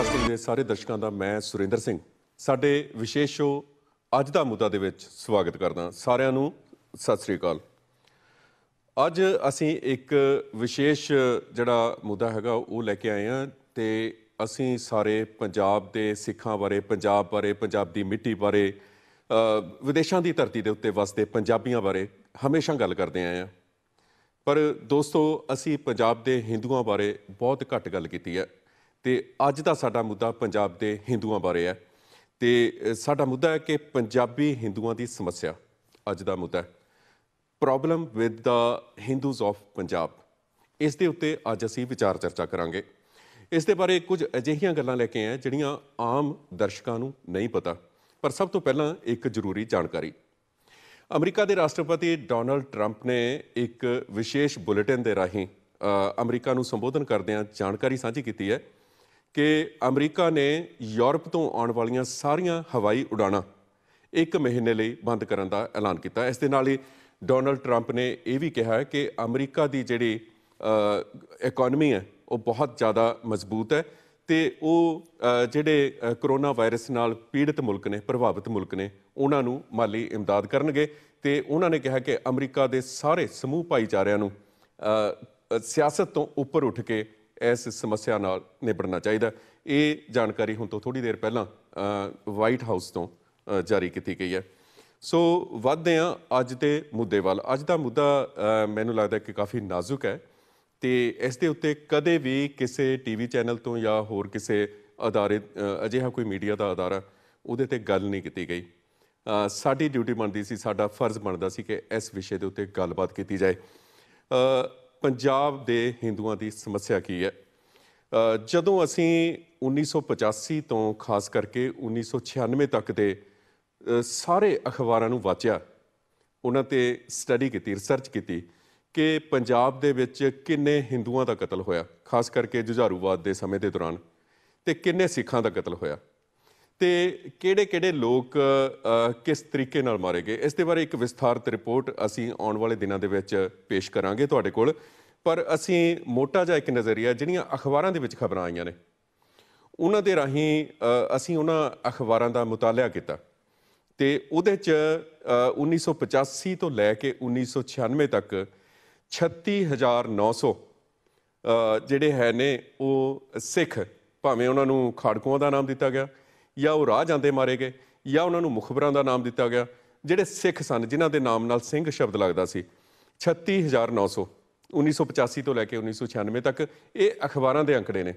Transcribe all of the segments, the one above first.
ਜਸ ਦੇ ਸਾਰੇ ਦਰਸ਼ਕਾਂ ਦਾ ਮੈਂ ਸੁਰਿੰਦਰ ਸਿੰਘ। ਸਾਡੇ ਵਿਸ਼ੇਸ਼ ਸ਼ੋਅ ਅੱਜ ਦਾ ਮੁੱਦਾ ਦੇ ਵਿੱਚ ਸਵਾਗਤ ਕਰਦਾ ਸਾਰਿਆਂ ਨੂੰ ਸਤਿ ਸ੍ਰੀ ਅਕਾਲ। ਅੱਜ ਅਸੀਂ ਇੱਕ ਵਿਸ਼ੇਸ਼ ਜਿਹੜਾ ਮੁੱਦਾ ਹੈਗਾ ਉਹ ਲੈ ਕੇ ਆਏ ਹਾਂ ਤੇ ਅਸੀਂ ਸਾਰੇ ਪੰਜਾਬ ਦੇ ਸਿੱਖਾਂ ਬਾਰੇ, ਪੰਜਾਬ ਬਾਰੇ, ਪੰਜਾਬ ਦੀ ਮਿੱਟੀ ਬਾਰੇ ਵਿਦੇਸ਼ਾਂ ਦੀ ਧਰਤੀ ਦੇ ਉੱਤੇ ਵਸਦੇ ਪੰਜਾਬੀਆਂ ਬਾਰੇ ਹਮੇਸ਼ਾ ਗੱਲ ਕਰਦੇ ਆਏ ਹਾਂ। ਪਰ ਦੋਸਤੋ, ਅਸੀਂ ਪੰਜਾਬ ਦੇ ਹਿੰਦੂਆਂ ਬਾਰੇ ਬਹੁਤ ਘੱਟ ਗੱਲ ਕੀਤੀ ਹੈ। ਤੇ ਅੱਜ ਦਾ ਸਾਡਾ ਮੁੱਦਾ ਪੰਜਾਬ ਦੇ ਹਿੰਦੂਆਂ ਬਾਰੇ ਹੈ। ਤੇ ਸਾਡਾ ਮੁੱਦਾ ਹੈ ਕਿ ਪੰਜਾਬੀ ਹਿੰਦੂਆਂ ਦੀ ਸਮੱਸਿਆ ਅੱਜ ਦਾ ਮੁੱਦਾ ਹੈ। Problem with the Hindus of Punjab ਇਸ ਦੇ ਉੱਤੇ ਅੱਜ ਅਸੀਂ ਵਿਚਾਰ ਚਰਚਾ ਕਰਾਂਗੇ। ਇਸ ਦੇ ਬਾਰੇ ਕੁਝ ਅਜਿਹੀਆਂ ਗੱਲਾਂ ਲੈ ਕੇ ਆਏ ਜਿਹੜੀਆਂ ਆਮ ਦਰਸ਼ਕਾਂ ਨੂੰ ਨਹੀਂ ਪਤਾ, ਪਰ ਸਭ ਤੋਂ ਪਹਿਲਾਂ ਇੱਕ ਜ਼ਰੂਰੀ ਜਾਣਕਾਰੀ। ਅਮਰੀਕਾ ਦੇ ਰਾਸ਼ਟਰਪਤੀ ਡੋਨਲਡ ਟਰੰਪ ਨੇ ਇੱਕ ਵਿਸ਼ੇਸ਼ ਬੁਲੇਟਿਨ ਦੇ ਰਾਹੀਂ ਅਮਰੀਕਾ ਨੂੰ ਸੰਬੋਧਨ ਕਰਦਿਆਂ ਜਾਣਕਾਰੀ ਸਾਂਝੀ ਕੀਤੀ ਹੈ ਕਿ ਅਮਰੀਕਾ ਨੇ ਯੂਰਪ ਤੋਂ ਆਉਣ ਵਾਲੀਆਂ ਸਾਰੀਆਂ ਹਵਾਈ ਉਡਾਣਾਂ ਇੱਕ ਮਹੀਨੇ ਲਈ ਬੰਦ ਕਰਨ ਦਾ ਐਲਾਨ ਕੀਤਾ। ਇਸ ਦੇ ਨਾਲ ਹੀ ਡੋਨਲਡ ਟਰੰਪ ਨੇ ਇਹ ਵੀ ਕਿਹਾ ਕਿ ਅਮਰੀਕਾ ਦੀ ਜਿਹੜੀ ਇਕਨੋਮੀ ਹੈ, ਉਹ ਬਹੁਤ ਜ਼ਿਆਦਾ ਮਜ਼ਬੂਤ ਹੈ ਤੇ ਉਹ ਜਿਹੜੇ ਕਰੋਨਾ ਵਾਇਰਸ ਨਾਲ ਪੀੜਤ ਮੁਲਕ ਨੇ, ਪ੍ਰਭਾਵਿਤ ਮੁਲਕ ਨੇ, ਉਹਨਾਂ ਨੂੰ ਮਾਲੀ ਇਮਦਾਦ ਕਰਨਗੇ ਤੇ ਉਹਨਾਂ ਨੇ ਕਿਹਾ ਕਿ ਅਮਰੀਕਾ ਦੇ ਸਾਰੇ ਸਮੂਹ ਭਾਈਚਾਰਿਆਂ ਨੂੰ ਸਿਆਸਤ ਤੋਂ ਉੱਪਰ ਉੱਠ ਕੇ ਇਸ ਸਮੱਸਿਆ ਨਾਲ ਨਿਬੜਨਾ ਚਾਹੀਦਾ। ਇਹ ਜਾਣਕਾਰੀ ਹੁਣ ਤੋਂ ਥੋੜੀ ਦੇਰ ਪਹਿਲਾਂ ਵਾਈਟ ਹਾਊਸ ਤੋਂ ਜਾਰੀ ਕੀਤੀ ਗਈ ਹੈ। ਸੋ ਵੱਧਦੇ ਹਾਂ ਅੱਜ ਦੇ ਮੁੱਦੇ ਵੱਲ। ਅੱਜ ਦਾ ਮੁੱਦਾ ਮੈਨੂੰ ਲੱਗਦਾ ਕਿ ਕਾਫੀ ਨਾਜ਼ੁਕ ਹੈ ਤੇ ਇਸ ਦੇ ਉੱਤੇ ਕਦੇ ਵੀ ਕਿਸੇ ਟੀਵੀ ਚੈਨਲ ਤੋਂ ਜਾਂ ਹੋਰ ਕਿਸੇ ਅਦਾਰੇ ਅਜਿਹਾ ਕੋਈ ਮੀਡੀਆ ਦਾ ਅਦਾਰਾ ਉਹਦੇ ਤੇ ਗੱਲ ਨਹੀਂ ਕੀਤੀ ਗਈ। ਸਾਡੀ ਡਿਊਟੀ ਬਣਦੀ ਸੀ, ਸਾਡਾ ਫਰਜ਼ ਬਣਦਾ ਸੀ ਕਿ ਇਸ ਵਿਸ਼ੇ ਦੇ ਉੱਤੇ ਗੱਲਬਾਤ ਕੀਤੀ ਜਾਏ। ਪੰਜਾਬ ਦੇ ਹਿੰਦੂਆਂ ਦੀ ਸਮੱਸਿਆ ਕੀ ਹੈ? ਜਦੋਂ ਅਸੀਂ 1985 ਤੋਂ ਖਾਸ ਕਰਕੇ 1996 ਤੱਕ ਦੇ ਸਾਰੇ ਅਖਬਾਰਾਂ ਨੂੰ ਵਾਚਿਆ, ਉਹਨਾਂ ਤੇ ਸਟੱਡੀ ਕੀਤੀ ਰਿਸਰਚ ਕੀਤੀ ਕਿ ਪੰਜਾਬ ਦੇ ਵਿੱਚ ਕਿੰਨੇ ਹਿੰਦੂਆਂ ਦਾ ਕਤਲ ਹੋਇਆ, ਖਾਸ ਕਰਕੇ ਜੁਝਾਰੂਵਾਦ ਦੇ ਸਮੇਂ ਦੇ ਦੌਰਾਨ, ਤੇ ਕਿੰਨੇ ਸਿੱਖਾਂ ਦਾ ਕਤਲ ਹੋਇਆ। ਤੇ ਕਿਹੜੇ-ਕਿਹੜੇ ਲੋਕ ਕਿਸ ਤਰੀਕੇ ਨਾਲ ਮਾਰੇ ਗਏ? ਇਸ ਦੇ ਬਾਰੇ ਇੱਕ ਵਿਸਥਾਰਤ ਰਿਪੋਰਟ ਅਸੀਂ ਆਉਣ ਵਾਲੇ ਦਿਨਾਂ ਦੇ ਵਿੱਚ ਪੇਸ਼ ਕਰਾਂਗੇ ਤੁਹਾਡੇ ਕੋਲ। ਪਰ ਅਸੀਂ ਮੋਟਾ ਜਿਹਾ ਇੱਕ ਨਜ਼ਰੀਆ ਜਿਹੜੀਆਂ ਅਖਬਾਰਾਂ ਦੇ ਵਿੱਚ ਖਬਰਾਂ ਆਈਆਂ ਨੇ ਉਹਨਾਂ ਦੇ ਰਾਹੀਂ ਅਸੀਂ ਉਹਨਾਂ ਅਖਬਾਰਾਂ ਦਾ ਮੁਤਾਲਿਆ ਕੀਤਾ। ਤੇ ਉਹਦੇ ਚ ਅ, 1985 ਤੋਂ ਲੈ ਕੇ 1996 ਤੱਕ 36900 ਅ, ਜਿਹੜੇ ਹੈ ਨੇ ਉਹ ਸਿੱਖ ਭਾਵੇਂ ਉਹਨਾਂ ਨੂੰ ਖਾੜਕੂਆਂ ਦਾ ਨਾਮ ਦਿੱਤਾ ਗਿਆ ਜਾਂ ਉਹ ਰਾਹ ਜਾਂਦੇ ਮਾਰੇ ਗਏ, ਜਾਂ ਉਹਨਾਂ ਨੂੰ ਮੁਖਬਰਾਂ ਦਾ ਨਾਮ ਦਿੱਤਾ ਗਿਆ, ਜਿਹੜੇ ਸਿੱਖ ਸਨ, ਜਿਨ੍ਹਾਂ ਦੇ ਨਾਮ ਨਾਲ ਸਿੰਘ ਸ਼ਬਦ ਲੱਗਦਾ ਸੀ। 36900 1985 ਤੋਂ ਲੈ ਕੇ 1996 ਤੱਕ ਇਹ ਅਖਬਾਰਾਂ ਦੇ ਅੰਕੜੇ ਨੇ।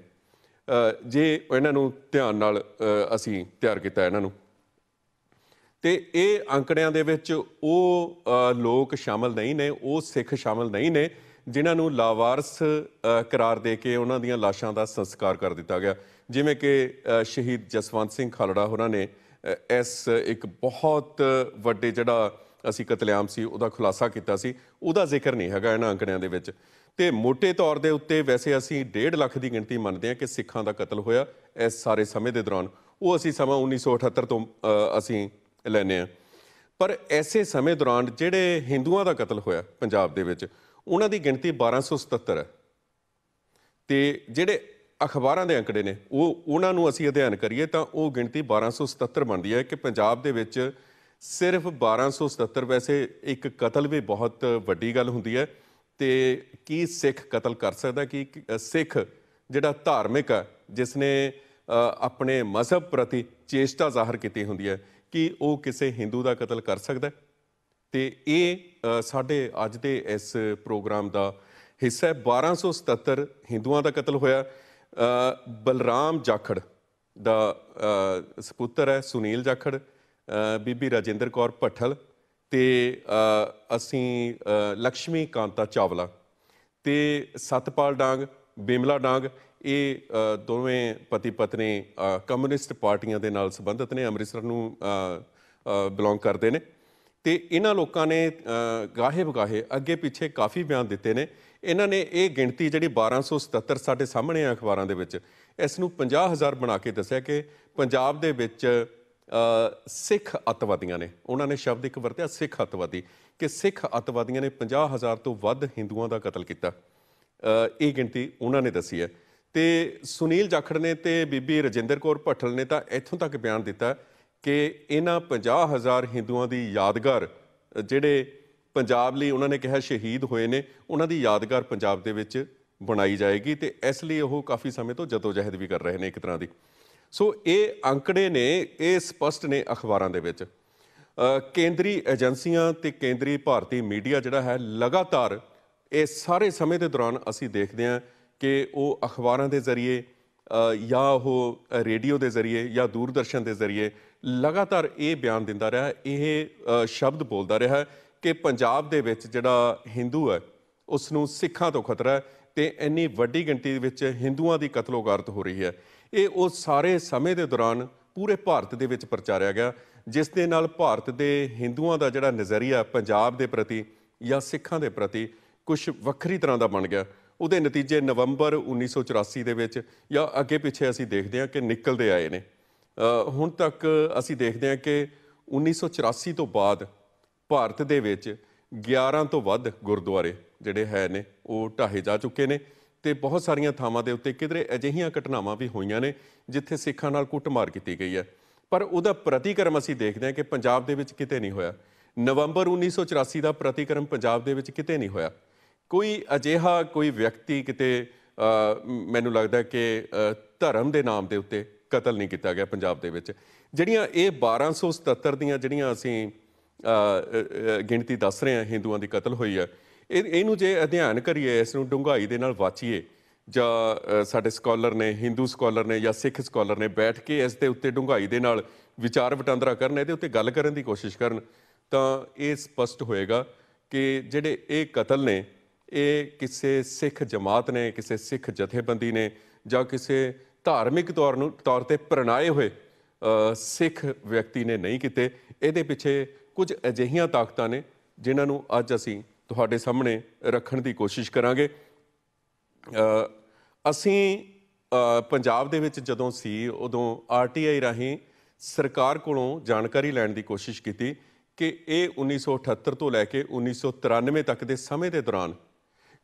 ਜੇ ਇਹਨਾਂ ਨੂੰ ਧਿਆਨ ਨਾਲ ਅਸੀਂ ਤਿਆਰ ਕੀਤਾ ਇਹਨਾਂ ਨੂੰ। ਤੇ ਇਹ ਅੰਕੜਿਆਂ ਦੇ ਵਿੱਚ ਉਹ ਲੋਕ ਸ਼ਾਮਲ ਨਹੀਂ ਨੇ, ਉਹ ਸਿੱਖ ਸ਼ਾਮਲ ਨਹੀਂ ਨੇ ਜਿਨ੍ਹਾਂ ਨੂੰ ਲਾਵਾਰਸ ਕਰਾਰ ਦੇ ਕੇ ਉਹਨਾਂ ਦੀਆਂ ਲਾਸ਼ਾਂ ਦਾ ਸੰਸਕਾਰ ਕਰ ਦਿੱਤਾ ਗਿਆ। ਜਿਵੇਂ ਕਿ ਸ਼ਹੀਦ ਜਸਵੰਤ ਸਿੰਘ ਖਾਲੜਾ ਹੋਰਾਂ ਨੇ ਇਸ ਇੱਕ ਬਹੁਤ ਵੱਡੇ ਜਿਹੜਾ ਅਸੀਂ ਕਤਲੇਆਮ ਸੀ, ਉਹਦਾ ਖੁਲਾਸਾ ਕੀਤਾ ਸੀ। ਉਹਦਾ ਜ਼ਿਕਰ ਨਹੀਂ ਹੈਗਾ ਇਹਨਾਂ ਅੰਕੜਿਆਂ ਦੇ ਵਿੱਚ। ਤੇ ਮੋٹے ਤੌਰ ਦੇ ਉੱਤੇ ਵੈਸੇ ਅਸੀਂ 1.5 ਲੱਖ ਦੀ ਗਿਣਤੀ ਮੰਨਦੇ ਹਾਂ ਕਿ ਸਿੱਖਾਂ ਦਾ ਕਤਲ ਹੋਇਆ ਇਸ ਸਾਰੇ ਸਮੇਂ ਦੇ ਦੌਰਾਨ। ਉਹ ਅਸੀਂ ਸਮਾਂ 1978 ਤੋਂ ਅਸੀਂ ਲੈਨੇ ਆ ਪਰ ਐਸੇ ਸਮੇਂ ਦੌਰਾਨ ਜਿਹੜੇ ਹਿੰਦੂਆਂ ਦਾ ਕਤਲ ਹੋਇਆ ਪੰਜਾਬ ਦੇ ਵਿੱਚ ਉਹਨਾਂ ਦੀ ਗਿਣਤੀ 1277 ਹੈ। ਤੇ ਜਿਹੜੇ ਅਖਬਾਰਾਂ ਦੇ ਅੰਕੜੇ ਨੇ, ਉਹ, ਉਹਨਾਂ ਨੂੰ ਅਸੀਂ ਅਧਿਐਨ ਕਰੀਏ ਤਾਂ ਉਹ ਗਿਣਤੀ 1277 ਬਣਦੀ ਹੈ ਕਿ ਪੰਜਾਬ ਦੇ ਵਿੱਚ ਸਿਰਫ 1277 ਵੈਸੇ ਇੱਕ ਕਤਲ ਵੀ ਬਹੁਤ ਵੱਡੀ ਗੱਲ ਹੁੰਦੀ ਹੈ। ਤੇ ਕੀ ਸਿੱਖ ਕਤਲ ਕਰ ਸਕਦਾ ਕਿ ਸਿੱਖ ਜਿਹੜਾ ਧਾਰਮਿਕ ਹੈ, ਜਿਸ ਨੇ ਆਪਣੇ ਮਜ਼ਹਬ ਪ੍ਰਤੀ ਚੇਸ਼ਟਾ ਜ਼ਾਹਰ ਕੀਤੀ ਹੁੰਦੀ ਹੈ, ਕਿ ਉਹ ਕਿਸੇ ਹਿੰਦੂ ਦਾ ਕਤਲ ਕਰ ਸਕਦਾ ਹੈ? ਤੇ ਇਹ ਸਾਡੇ ਅੱਜ ਦੇ ਇਸ ਪ੍ਰੋਗਰਾਮ ਦਾ ਹਿੱਸਾ ਹੈ। 1277 ਹਿੰਦੂਆਂ ਦਾ ਕਤਲ ਹੋਇਆ। ਬਲਰਾਮ ਜਾਖੜ ਦਾ ਅ, ਸਪੁੱਤਰ ਹੈ ਸੁਨੀਲ ਜਾਖੜ ਬੀਬੀ ਰਾਜਿੰਦਰ ਕੌਰ ਭੱਠਲ ਤੇ ਅਸੀਂ ਅ, ਲక్ష్ਮੀ ਕਾਂਤਾ ਚਾਵਲਾ ਤੇ ਸਤਪਾਲ ਡਾਂਗ ਬਿਮਲਾ ਡਾਂਗ ਇਹ ਦੋਵੇਂ ਪਤੀ ਪਤਨੀ ਕਮਿਊਨਿਸਟ ਪਾਰਟੀਆਂ ਦੇ ਨਾਲ ਸੰਬੰਧਿਤ ਨੇ ਅੰਮ੍ਰਿਤਸਰ ਨੂੰ ਬਿਲੋਂਗ ਕਰਦੇ ਨੇ। ਤੇ ਇਹਨਾਂ ਲੋਕਾਂ ਨੇ ਗਾਹੇ ਬਗਾਹੇ ਅੱਗੇ ਪਿੱਛੇ ਕਾਫੀ ਬਿਆਨ ਦਿੱਤੇ ਨੇ। ਇਹਨਾਂ ਨੇ ਇਹ ਗਿਣਤੀ ਜਿਹੜੀ 1277 ਸਾਡੇ ਸਾਹਮਣੇ ਆ ਅਖਬਾਰਾਂ ਦੇ ਵਿੱਚ, ਇਸ ਨੂੰ 50000 ਬਣਾ ਕੇ ਦੱਸਿਆ ਕਿ ਪੰਜਾਬ ਦੇ ਵਿੱਚ ਸਿੱਖ ਅੱਤਵਾਦੀਆਂ ਨੇ, ਉਹਨਾਂ ਨੇ ਸ਼ਬਦ ਇੱਕ ਵਰਤਿਆ, ਸਿੱਖ ਅੱਤਵਾਦੀ, ਕਿ ਸਿੱਖ ਅੱਤਵਾਦੀਆਂ ਨੇ 50000 ਤੋਂ ਵੱਧ ਹਿੰਦੂਆਂ ਦਾ ਕਤਲ ਕੀਤਾ। ਇਹ ਗਿਣਤੀ ਉਹਨਾਂ ਨੇ ਦੱਸੀ ਹੈ। ਤੇ ਸੁਨੀਲ ਜਾਖੜ ਨੇ ਤੇ ਬੀਬੀ ਰਜਿੰਦਰ ਕੌਰ ਭੱਠਲ ਨੇ ਤਾਂ ਇੱਥੋਂ ਤੱਕ ਬਿਆਨ ਦਿੱਤਾ ਕਿ ਇਹਨਾਂ 50000 ਹਿੰਦੂਆਂ ਦੀ ਯਾਦਗਾਰ, ਜਿਹੜੇ ਪੰਜਾਬ ਲਈ ਉਹਨਾਂ ਨੇ ਕਿਹਾ ਸ਼ਹੀਦ ਹੋਏ ਨੇ, ਉਹਨਾਂ ਦੀ ਯਾਦਗਾਰ ਪੰਜਾਬ ਦੇ ਵਿੱਚ ਬਣਾਈ ਜਾਏਗੀ ਤੇ ਇਸ ਲਈ ਉਹ ਕਾਫੀ ਸਮੇਂ ਤੋਂ ਜਦੋਜਹਿਦ ਵੀ ਕਰ ਰਹੇ ਨੇ ਇੱਕ ਤਰ੍ਹਾਂ ਦੀ। ਸੋ ਇਹ ਅੰਕੜੇ ਨੇ, ਇਹ ਸਪਸ਼ਟ ਨੇ ਅਖਬਾਰਾਂ ਦੇ ਵਿੱਚ। ਕੇਂਦਰੀ ਏਜੰਸੀਆਂ ਤੇ ਕੇਂਦਰੀ ਭਾਰਤੀ ਮੀਡੀਆ ਜਿਹੜਾ ਹੈ, ਲਗਾਤਾਰ ਇਹ ਸਾਰੇ ਸਮੇਂ ਦੇ ਦੌਰਾਨ ਅਸੀਂ ਦੇਖਦੇ ਹਾਂ ਕਿ ਉਹ ਅਖਬਾਰਾਂ ਦੇ ਜ਼ਰੀਏ ਜਾਂ ਉਹ ਰੇਡੀਓ ਦੇ ਜ਼ਰੀਏ ਜਾਂ ਦੂਰਦਰਸ਼ਨ ਦੇ ਜ਼ਰੀਏ ਲਗਾਤਾਰ ਇਹ ਬਿਆਨ ਦਿੰਦਾ ਰਿਹਾ, ਇਹ ਸ਼ਬਦ ਬੋਲਦਾ ਰਿਹਾ ਕਿ ਪੰਜਾਬ ਦੇ ਵਿੱਚ ਜਿਹੜਾ ਹਿੰਦੂ ਹੈ ਉਸ ਨੂੰ ਸਿੱਖਾਂ ਤੋਂ ਖਤਰਾ ਹੈ ਤੇ ਇੰਨੀ ਵੱਡੀ ਗਿਣਤੀ ਵਿੱਚ ਹਿੰਦੂਆਂ ਦੀ ਕਤਲੋਗਾਰਤ ਹੋ ਰਹੀ ਹੈ। ਇਹ ਉਹ ਸਾਰੇ ਸਮੇਂ ਦੇ ਦੌਰਾਨ ਪੂਰੇ ਭਾਰਤ ਦੇ ਵਿੱਚ ਪ੍ਰਚਾਰਿਆ ਗਿਆ, ਜਿਸ ਦੇ ਨਾਲ ਭਾਰਤ ਦੇ ਹਿੰਦੂਆਂ ਦਾ ਜਿਹੜਾ ਨਜ਼ਰੀਆ ਪੰਜਾਬ ਦੇ ਪ੍ਰਤੀ ਜਾਂ ਸਿੱਖਾਂ ਦੇ ਪ੍ਰਤੀ ਕੁਝ ਵੱਖਰੀ ਤਰ੍ਹਾਂ ਦਾ ਬਣ ਗਿਆ। ਉਹਦੇ ਨਤੀਜੇ ਨਵੰਬਰ 1984 ਦੇ ਵਿੱਚ ਜਾਂ ਅੱਗੇ ਪਿੱਛੇ ਅਸੀਂ ਦੇਖਦੇ ਹਾਂ ਕਿ ਨਿਕਲਦੇ ਆਏ ਨੇ। ਹੁਣ ਤੱਕ ਅਸੀਂ ਦੇਖਦੇ ਹਾਂ ਕਿ 1984 ਤੋਂ ਬਾਅਦ ਭਾਰਤ ਦੇ ਵਿੱਚ 11 ਤੋਂ ਵੱਧ ਗੁਰਦੁਆਰੇ ਜਿਹੜੇ ਹੈ ਨੇ, ਉਹ ਢਾਹੇ ਜਾ ਚੁੱਕੇ ਨੇ ਤੇ ਬਹੁਤ ਸਾਰੀਆਂ ਥਾਵਾਂ ਦੇ ਉੱਤੇ ਕਿਧਰੇ ਅਜਿਹੀਆਂ ਘਟਨਾਵਾਂ ਵੀ ਹੋਈਆਂ ਨੇ ਜਿੱਥੇ ਸਿੱਖਾਂ ਨਾਲ ਕੁੱਟਮਾਰ ਕੀਤੀ ਗਈ ਹੈ। ਪਰ ਉਹਦਾ ਪ੍ਰਤੀਕਰਮ ਅਸੀਂ ਦੇਖਦੇ ਹਾਂ ਕਿ ਪੰਜਾਬ ਦੇ ਵਿੱਚ ਕਿਤੇ ਨਹੀਂ ਹੋਇਆ। ਨਵੰਬਰ 1984 ਦਾ ਪ੍ਰਤੀਕਰਮ ਪੰਜਾਬ ਦੇ ਵਿੱਚ ਕਿਤੇ ਨਹੀਂ ਹੋਇਆ। ਕੋਈ ਅਜਿਹਾ ਕੋਈ ਵਿਅਕਤੀ ਕਿਤੇ ਮੈਨੂੰ ਲੱਗਦਾ ਕਿ ਧਰਮ ਦੇ ਨਾਮ ਦੇ ਉੱਤੇ ਕਤਲ ਨਹੀਂ ਕੀਤਾ ਗਿਆ ਪੰਜਾਬ ਦੇ ਵਿੱਚ। ਜਿਹੜੀਆਂ ਇਹ 1277 ਦੀਆਂ ਜਿਹੜੀਆਂ ਅਸੀਂ ਗਿਣਤੀ ਦੱਸ ਰਹੇ ਹਾਂ ਹਿੰਦੂਆਂ ਦੀ ਕਤਲ ਹੋਈ ਹੈ, ਇਹ, ਇਹਨੂੰ ਜੇ ਅਧਿਐਨ ਕਰੀਏ, ਇਸ ਨੂੰ ਡੂੰਘਾਈ ਦੇ ਨਾਲ ਵਾਚੀਏ, ਜਾਂ ਸਾਡੇ ਸਕਾਲਰ ਨੇ, ਹਿੰਦੂ ਸਕਾਲਰ ਨੇ ਜਾਂ ਸਿੱਖ ਸਕਾਲਰ ਨੇ ਬੈਠ ਕੇ ਇਸ ਦੇ ਉੱਤੇ ਡੂੰਘਾਈ ਦੇ ਨਾਲ ਵਿਚਾਰ ਵਟਾਂਦਰਾ ਕਰਨ, ਇਹਦੇ ਉੱਤੇ ਗੱਲ ਕਰਨ ਦੀ ਕੋਸ਼ਿਸ਼ ਕਰਨ, ਤਾਂ ਇਹ ਸਪਸ਼ਟ ਹੋਏਗਾ ਕਿ ਜਿਹੜੇ ਇਹ ਕਤਲ ਨੇ, ਇਹ ਕਿਸੇ ਸਿੱਖ ਜਮਾਤ ਨੇ, ਕਿਸੇ ਸਿੱਖ ਜਥੇਬੰਦੀ ਨੇ ਜਾਂ ਕਿਸੇ ਧਾਰਮਿਕ ਤੌਰ ਨੂੰ ਤੌਰ ਤੇ ਪ੍ਰਣਾਏ ਹੋਏ ਸਿੱਖ ਵਿਅਕਤੀ ਨੇ ਨਹੀਂ ਕੀਤੇ। ਇਹਦੇ ਪਿੱਛੇ ਕੁਝ ਅਜਿਹੀਆਂ ਤਾਕਤਾਂ ਨੇ ਜਿਨ੍ਹਾਂ ਨੂੰ ਅੱਜ ਅਸੀਂ ਤੁਹਾਡੇ ਸਾਹਮਣੇ ਰੱਖਣ ਦੀ ਕੋਸ਼ਿਸ਼ ਕਰਾਂਗੇ। ਅਸੀਂ ਪੰਜਾਬ ਦੇ ਵਿੱਚ ਜਦੋਂ ਸੀ, ਉਦੋਂ ਆਰਟੀਆਈ ਰਾਹੀਂ ਸਰਕਾਰ ਕੋਲੋਂ ਜਾਣਕਾਰੀ ਲੈਣ ਦੀ ਕੋਸ਼ਿਸ਼ ਕੀਤੀ ਕਿ ਇਹ 1978 ਤੋਂ ਲੈ ਕੇ 1993 ਤੱਕ ਦੇ ਸਮੇਂ ਦੇ ਦੌਰਾਨ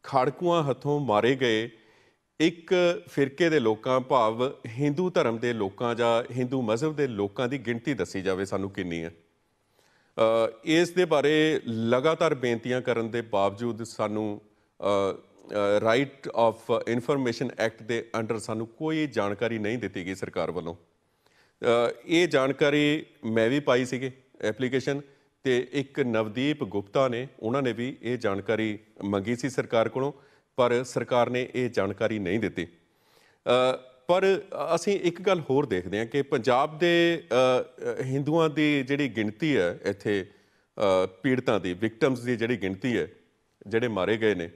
ਖਾੜਕੂਆਂ ਹੱਥੋਂ ਮਾਰੇ ਗਏ ਇੱਕ ਫਿਰਕੇ ਦੇ ਲੋਕਾਂ ਭਾਵ ਹਿੰਦੂ ਧਰਮ ਦੇ ਲੋਕਾਂ ਜਾਂ ਹਿੰਦੂ ਮਜ਼ਹਬ ਦੇ ਲੋਕਾਂ ਦੀ ਗਿਣਤੀ ਦੱਸੀ ਜਾਵੇ ਸਾਨੂੰ ਕਿੰਨੀ ਹੈ। ਇਸ ਦੇ ਬਾਰੇ ਲਗਾਤਾਰ ਬੇਨਤੀਆਂ ਕਰਨ ਦੇ ਬਾਵਜੂਦ ਸਾਨੂੰ ਰਾਈਟ ਆਫ ਇਨਫੋਰਮੇਸ਼ਨ ਐਕਟ ਦੇ ਅੰਡਰ ਸਾਨੂੰ ਕੋਈ ਜਾਣਕਾਰੀ ਨਹੀਂ ਦਿੱਤੀ ਗਈ ਸਰਕਾਰ ਵੱਲੋਂ। ਇਹ ਜਾਣਕਾਰੀ ਮੈਂ ਵੀ ਪਾਈ ਸੀਗੀ ਐਪਲੀਕੇਸ਼ਨ ਤੇ ਇੱਕ ਨਵਦੀਪ ਗੁਪਤਾ ਨੇ, ਉਹਨਾਂ ਨੇ ਵੀ ਇਹ ਜਾਣਕਾਰੀ ਮੰਗੀ ਸੀ ਸਰਕਾਰ ਕੋਲੋਂ। ਪਰ ਸਰਕਾਰ ਨੇ ਇਹ ਜਾਣਕਾਰੀ ਨਹੀਂ ਦਿੱਤੀ। ਪਰ ਅਸੀਂ ਇੱਕ ਗੱਲ ਹੋਰ ਦੇਖਦੇ ਹਾਂ ਕਿ ਪੰਜਾਬ ਦੇ ਹਿੰਦੂਆਂ ਦੀ ਜਿਹੜੀ ਗਿਣਤੀ ਹੈ ਇੱਥੇ ਪੀੜਤਾਂ ਦੀ ਵਿਕਟਮਸ ਦੀ ਜਿਹੜੀ ਗਿਣਤੀ ਹੈ, ਜਿਹੜੇ ਮਾਰੇ ਗਏ ਨੇ,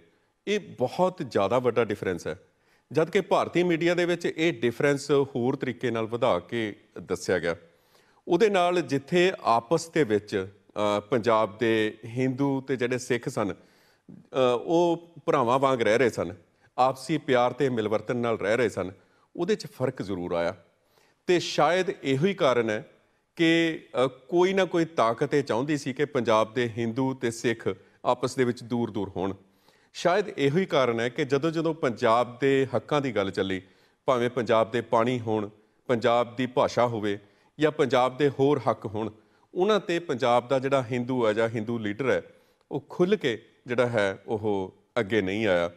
ਇਹ ਬਹੁਤ ਜ਼ਿਆਦਾ ਵੱਡਾ ਡਿਫਰੈਂਸ ਹੈ। ਜਦ ਕਿ ਭਾਰਤੀ ਮੀਡੀਆ ਦੇ ਵਿੱਚ ਇਹ ਡਿਫਰੈਂਸ ਹੋਰ ਤਰੀਕੇ ਨਾਲ ਵਧਾ ਕੇ ਦੱਸਿਆ ਗਿਆ। ਉਹਦੇ ਨਾਲ ਜਿੱਥੇ ਆਪਸ ਦੇ ਵਿੱਚ ਪੰਜਾਬ ਦੇ ਹਿੰਦੂ ਤੇ ਜਿਹੜੇ ਸਿੱਖ ਸਨ ਉਹ ਭਰਾਵਾਂ ਵਾਂਗ ਰਹਿ ਰਹੇ ਸਨ। ਆਪਸੀ ਪਿਆਰ ਤੇ ਮਿਲਵਰਤਨ ਨਾਲ ਰਹਿ ਰਹੇ ਸਨ। ਉਹਦੇ 'ਚ ਫ਼ਰਕ ਜ਼ਰੂਰ ਆਇਆ। ਤੇ ਸ਼ਾਇਦ ਇਹੋ ਹੀ ਕਾਰਨ ਹੈ ਕਿ ਕੋਈ ਨਾ ਕੋਈ ਤਾਕਤ ਇਹ ਚਾਹੁੰਦੀ ਸੀ ਕਿ ਪੰਜਾਬ ਦੇ ਹਿੰਦੂ ਤੇ ਸਿੱਖ ਆਪਸ ਦੇ ਵਿੱਚ ਦੂਰ ਦੂਰ ਹੋਣ। ਸ਼ਾਇਦ ਇਹੋ ਹੀ ਕਾਰਨ ਹੈ ਕਿ ਜਦੋਂ ਜਦੋਂ ਪੰਜਾਬ ਦੇ ਹੱਕਾਂ ਦੀ ਗੱਲ ਚੱਲੀ, ਭਾਵੇਂ ਪੰਜਾਬ ਦੇ ਪਾਣੀ ਹੋਣ, ਪੰਜਾਬ ਦੀ ਭਾਸ਼ਾ ਹੋਵੇ ਜਾਂ ਪੰਜਾਬ ਦੇ ਹੋਰ ਹੱਕ ਹੋਣ, ਉਹਨਾਂ ਤੇ ਪੰਜਾਬ ਦਾ ਜਿਹੜਾ ਹਿੰਦੂ ਹੈ ਜਾਂ ਹਿੰਦੂ ਲੀਡਰ ਹੈ, ਉਹ ਖੁੱਲ ਕੇ ਜਿਹੜਾ ਹੈ, ਉਹ ਅੱਗੇ ਨਹੀਂ ਆਇਆ।